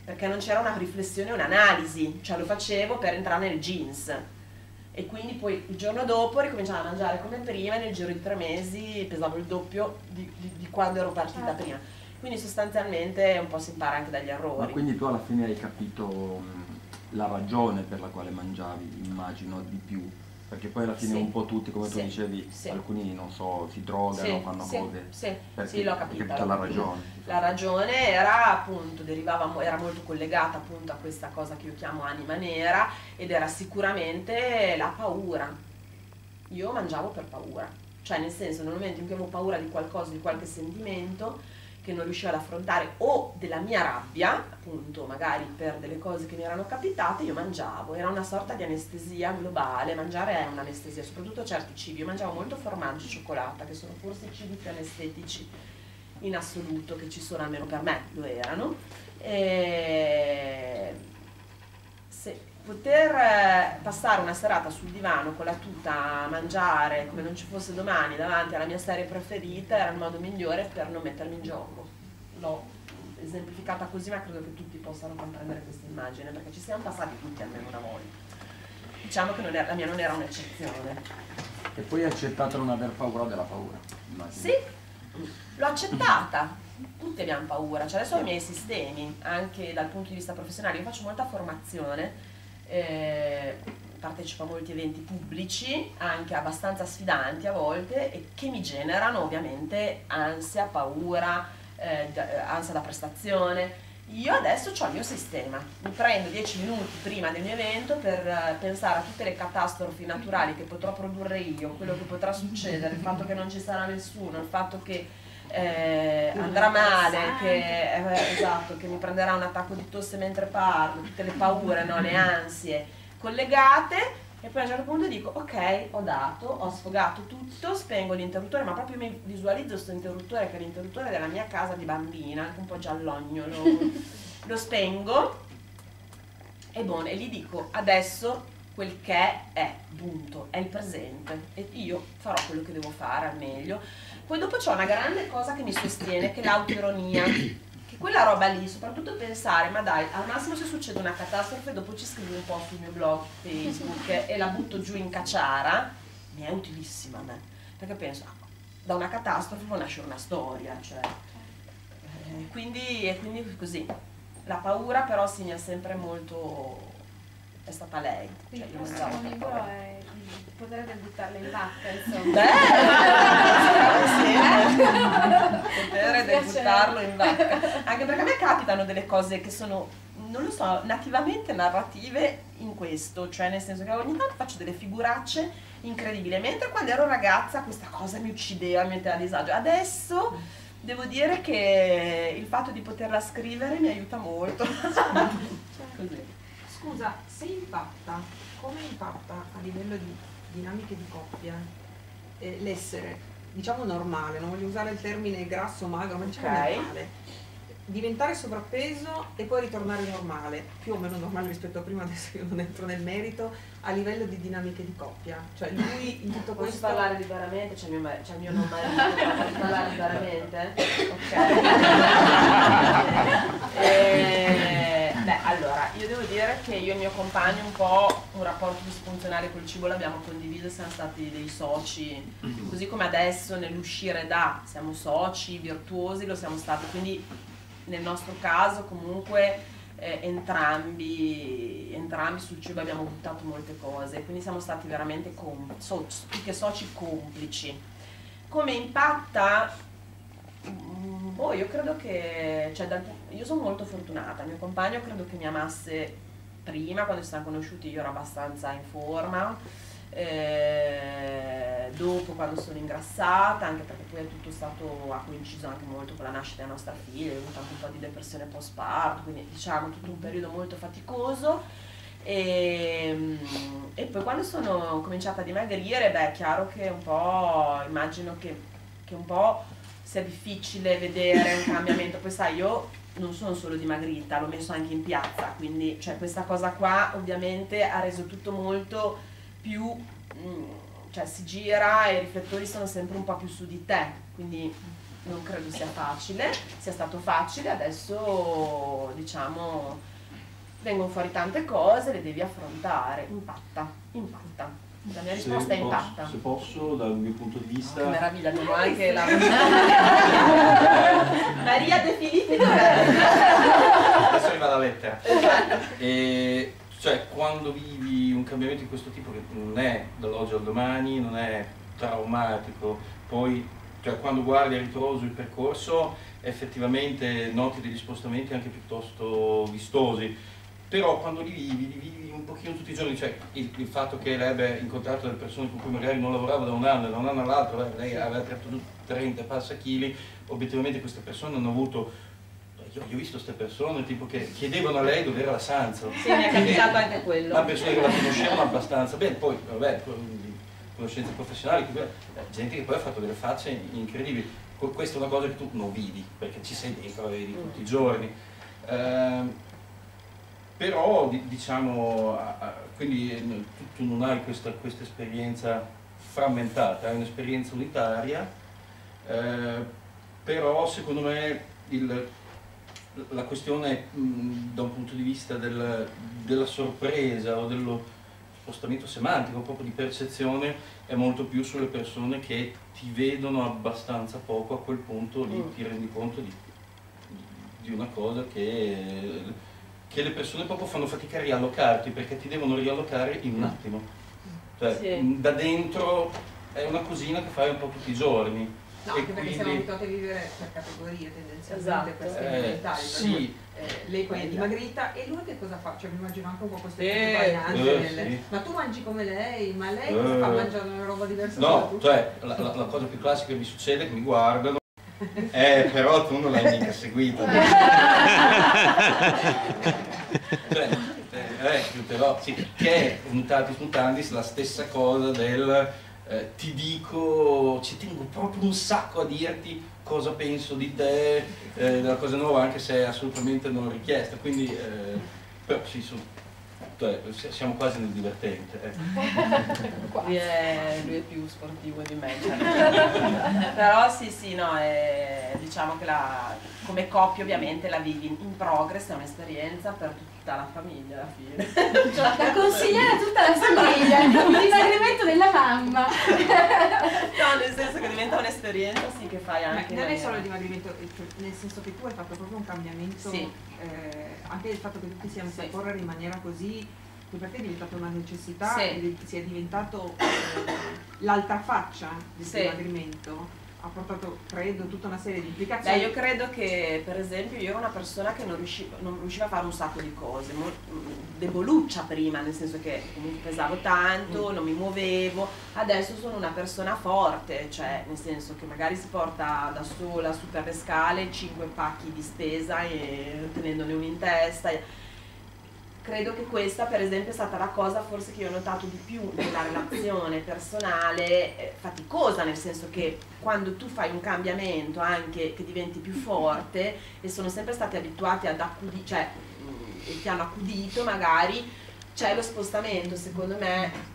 perché non c'era una riflessione, un'analisi, cioè lo facevo per entrare nel jeans e quindi poi il giorno dopo ricominciavo a mangiare come prima e nel giro di tre mesi pesavo il doppio di, di- di quando ero partita Certo. prima. Quindi sostanzialmente un po' si impara anche dagli Ma errori. quindi tu alla fine hai capito la ragione per la quale mangiavi, immagino, di più. Perché poi alla fine Sì. un po' tutti, come tu Sì. dicevi, Sì. alcuni, non so, si drogano, fanno sì, cose. Sì, Perché sì, l'ho hai capita. capito la ragione. La ragione era appunto, derivava, era molto collegata appunto a questa cosa che io chiamo anima nera ed era sicuramente la paura. Io mangiavo per paura, cioè nel senso nel momento in cui avevo paura di qualcosa, di qualche sentimento che non riuscivo ad affrontare o della mia rabbia, appunto magari per delle cose che mi erano capitate, io mangiavo, era una sorta di anestesia globale, mangiare è un'anestesia, soprattutto certi cibi, io mangiavo molto formaggio e cioccolata, che sono forse i cibi più anestetici in assoluto che ci sono, almeno per me lo erano. E se poter eh, passare una serata sul divano con la tuta a mangiare come non ci fosse domani davanti alla mia serie preferita era il modo migliore per non mettermi in gioco. L'ho esemplificata così, ma credo che tutti possano comprendere questa immagine, perché ci siamo passati tutti almeno una volta. Diciamo che non era- la mia non era un'eccezione. E poi hai accettato non aver paura della paura. immagino. Sì, l'ho accettata. Tutti abbiamo paura, cioè adesso ho i miei sistemi, anche dal punto di vista professionale. Io faccio molta formazione, eh, partecipo a molti eventi pubblici, anche abbastanza sfidanti a volte, e che mi generano ovviamente ansia, paura, eh, ansia da prestazione. Io adesso ho il mio sistema, mi prendo 10 minuti prima del mio evento per eh, pensare a tutte le catastrofi naturali che potrò produrre io, quello che potrà succedere, il fatto che non ci sarà nessuno, il fatto che eh, andrà male, che, eh, esatto, che mi prenderà un attacco di tosse mentre parlo, tutte le paure, no, le ansie collegate E poi a un certo punto dico, ok, ho dato, ho sfogato tutto, spengo l'interruttore, ma proprio mi visualizzo questo interruttore che è l'interruttore della mia casa di bambina, anche un po' giallognolo. lo spengo e buono, e gli dico, adesso quel che è, è, punto, è il presente. E io farò quello che devo fare al meglio. Poi dopo c'è una grande cosa che mi sostiene, che è l'autoironia che quella roba lì, soprattutto pensare, ma dai, al massimo se succede una catastrofe dopo ci scrivo un po' sul mio blog Facebook e la butto giù in cacciara, mi è utilissima a me, perché penso, ah, da una catastrofe può nascere una storia, cioè, eh, quindi, e quindi così. La paura però sì mi ha sempre molto è stata lei. Quindi cioè, il prossimo libro è potrete buttarla in vacca, insomma. Beh, potere di buttarlo in vacca. Anche perché a me capitano delle cose che sono, non lo so, nativamente narrative in questo, cioè nel senso che ogni tanto faccio delle figuracce incredibili, mentre quando ero ragazza questa cosa mi uccideva, mi metteva a disagio. Adesso devo dire che il fatto di poterla scrivere mi aiuta molto. Così. Scusa, se impatta, come impatta a livello di dinamiche di coppia eh, l'essere, diciamo normale, non voglio usare il termine grasso, magro, ma diciamo Ok. normale, diventare sovrappeso e poi ritornare normale, più o meno normale rispetto a prima, adesso io non entro nel merito, a livello di dinamiche di coppia. Cioè lui in tutto Posso questo... parlare liberamente? C'è mio, mar- c'è il mio non marito, posso parlare liberamente? Ok. Eh, beh, allora, io devo dire che io e il mio compagno un po' un rapporto disfunzionale col cibo l'abbiamo condiviso, siamo stati dei soci, così come adesso nell'uscire da siamo soci virtuosi, lo siamo stati, quindi nel nostro caso comunque eh, entrambi, entrambi sul cibo abbiamo buttato molte cose, quindi siamo stati veramente so- più che soci complici. Come impatta? Mm, Boh, io credo che, cioè, dal- io sono molto fortunata, mio compagno credo che mi amasse prima, quando ci siamo conosciuti io ero abbastanza in forma, eh, dopo quando sono ingrassata, anche perché poi è tutto stato, ha coinciso anche molto con la nascita della nostra figlia, è avuto anche un po' di depressione post-parto, quindi diciamo tutto un periodo molto faticoso. E, e poi quando sono cominciata a dimagrire, beh, è chiaro che un po', immagino che, che un po' sia difficile vedere un cambiamento. Poi sai, io non sono solo dimagrita, l'ho messo anche in piazza, quindi cioè, questa cosa qua ovviamente ha reso tutto molto più, mm, cioè si gira e i riflettori sono sempre un po' più su di te, quindi non credo sia facile, sia stato facile, adesso diciamo vengono fuori tante cose, le devi affrontare, impatta, impatta. La mia Se risposta è posso- impatta. Se posso, dal mio punto di Che vista, meraviglia, abbiamo anche la... Maria De Filippi dov'è? Adesso arriva la lettera. E, cioè, quando vivi un cambiamento di questo tipo, che non è dall'oggi al domani, non è traumatico, poi cioè, quando guardi a ritroso il percorso, effettivamente noti degli spostamenti anche piuttosto vistosi. Però quando li vivi, li vivi un pochino tutti i giorni, cioè il, il fatto che lei abbia incontrato delle persone con cui magari non lavorava da un anno, da un anno all'altro, lei- lei aveva tratto 30 e passa chili, obiettivamente queste persone hanno avuto io, ho visto queste persone tipo che chiedevano a lei dove era la Sanzo. Sì, mi è capitato anche quello. Ma persone che la conoscevano abbastanza bene, poi vabbè, con- conoscenze professionali, eh, gente che poi ha fatto delle facce incredibili. Que- Questa è una cosa che tu non vedi, perché ci sei dentro, la vedi tutti i giorni. Ehm, però di- diciamo, quindi tu, tu non hai questa, questa esperienza frammentata, hai un'esperienza unitaria, eh, però secondo me il- la questione mh, da un punto di vista del- della sorpresa o dello spostamento semantico, proprio di percezione, è molto più sulle persone che ti vedono abbastanza poco, a quel punto lì Mm. ti rendi conto di, di una cosa che, che le persone proprio fanno fatica a riallocarti perché ti devono riallocare in un attimo. Cioè, Sì. mh, da dentro è una cosina che fai un po' tutti i giorni. No, anche perché siamo quindi- abituati a vivere per categorie tendenzialmente Esatto. queste Eh, mentali. sì, lei poi è dimagrita e lui che cosa fa? Cioè mi immagino anche un po' queste Eh, eh, nelle- sì. Ma tu mangi come lei, ma lei cosa fa? Eh. Mangia una roba diversa No, cioè la, la- la cosa più classica che mi succede è che mi guardano, eh però tu non l'hai mica seguito. cioè, eh, però sì, che è mutatis mutandis la stessa cosa del eh, ti dico, ci tengo proprio un sacco a dirti cosa penso di te, eh, della cosa nuova, anche se è assolutamente non richiesta, quindi eh, però sì, su, cioè, siamo quasi nel divertente. Ecco. lui, è, lui, è, più sportivo di me, cioè. però sì sì no, è, diciamo che la, come coppia ovviamente la vivi in progress, è un'esperienza per tutta la famiglia alla fine. da consigliare a tutta la famiglia, il dimagrimento della mamma. no, diventa un'esperienza sì che fai anche. Ma non è solo il dimagrimento, nel senso che tu hai fatto proprio un cambiamento. Sì. Eh, anche il fatto che tutti siamo messi sì. a correre in maniera così che per te è diventata una necessità sì. si è diventato eh, l'altra faccia del dimagrimento ha portato, credo, tutta una serie di implicazioni. Beh, io credo che, per esempio, io ero una persona che non riusciva, non riusciva a fare un sacco di cose, deboluccia prima, nel senso che comunque pesavo tanto, mm. non mi muovevo, adesso sono una persona forte, cioè nel senso che magari si porta da sola su per le scale 5 pacchi di spesa e tenendone uno in testa credo che questa per esempio è stata la cosa forse che io ho notato di più nella relazione personale eh, faticosa, nel senso che quando tu fai un cambiamento anche che diventi più forte e sono sempre stati abituati ad accudire, cioè e ti hanno accudito magari, c'è lo spostamento secondo me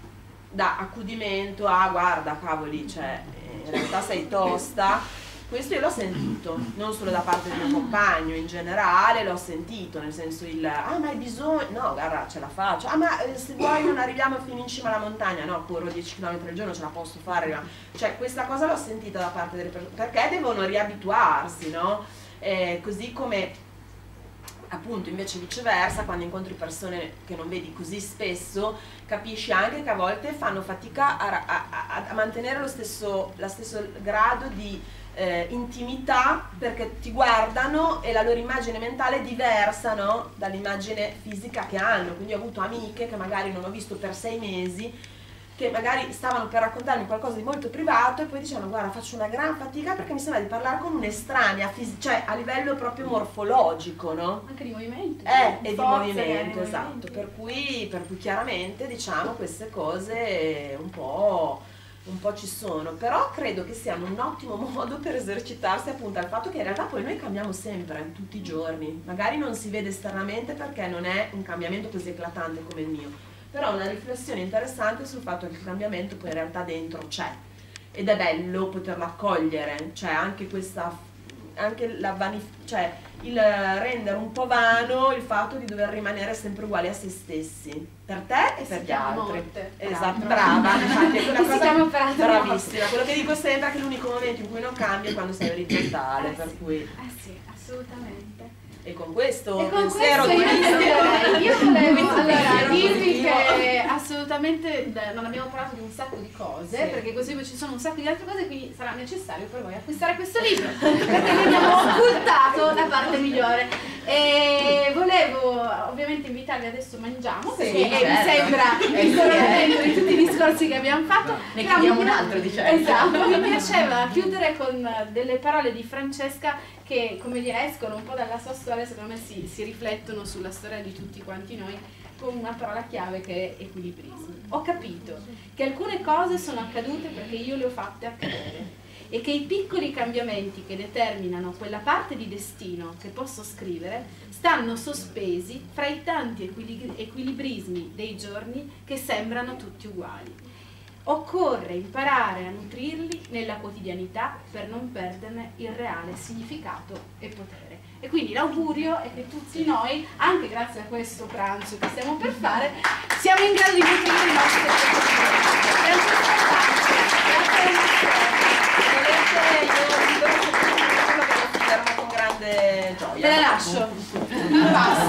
da accudimento a guarda cavoli, cioè in realtà sei tosta questo io l'ho sentito, non solo da parte del mio compagno, in generale l'ho sentito, nel senso il ah ma hai bisogno, no guarda ce la faccio, ah ma eh, se vuoi non arriviamo fino in cima alla montagna, no corro 10 km al giorno, ce la posso fare, cioè questa cosa l'ho sentita da parte delle persone, perché devono riabituarsi, no? Eh, così come appunto invece viceversa quando incontri persone che non vedi così spesso capisci anche che a volte fanno fatica a, a, a, a mantenere lo stesso, lo stesso grado di eh, intimità perché ti guardano e la loro immagine mentale è diversa no? dall'immagine fisica che hanno. Quindi ho avuto amiche che magari non ho visto per sei mesi, che magari stavano per raccontarmi qualcosa di molto privato e poi dicevano guarda faccio una gran fatica perché mi sembra di parlare con un'estranea, cioè a livello proprio morfologico, no? Anche di movimento. Eh, e di movimento, esatto. Per cui, per cui chiaramente diciamo queste cose un po' un po' ci sono, però credo che siano un ottimo modo per esercitarsi appunto al fatto che in realtà poi noi cambiamo sempre, tutti i giorni, magari non si vede esternamente perché non è un cambiamento così eclatante come il mio, però una riflessione interessante sul fatto che il cambiamento poi in realtà dentro c'è. Ed è bello poterlo accogliere, cioè anche questa anche la vanif- cioè il rendere un po' vano il fatto di dover rimanere sempre uguali a se stessi per te e per gli altri morte. esatto brava infatti è una cosa bravissima quello che dico sempre è che l'unico momento in cui non cambia è quando sei orizzontale eh per sì. cui eh sì assolutamente e con questo e con pensiero questo io, volevo allora dirvi che assolutamente non abbiamo parlato di un sacco di cose Sì. perché così ci sono un sacco di altre cose quindi sarà necessario per voi acquistare questo libro perché vi abbiamo occultato la parte migliore e volevo ovviamente invitarvi adesso mangiamo Sì, perché certo. mi sembra Eh il coronamento di tutti i discorsi che abbiamo fatto Ne chiediamo un altro di certo. esatto mi piaceva chiudere con delle parole di Francesca che come dire escono un po' dalla sua storia secondo me si, si riflettono sulla storia di tutti quanti noi con una parola chiave che è equilibrismo ho capito che alcune cose sono accadute perché io le ho fatte accadere e che i piccoli cambiamenti che determinano quella parte di destino che posso scrivere stanno sospesi fra i tanti equili- equilibrismi dei giorni che sembrano tutti uguali. Occorre imparare a nutrirli nella quotidianità per non perderne il reale significato e potere. E quindi l'augurio è che tutti noi, anche grazie a questo pranzo che stiamo per fare, siamo in grado di nutrire i nostri Te la lascio. Passo.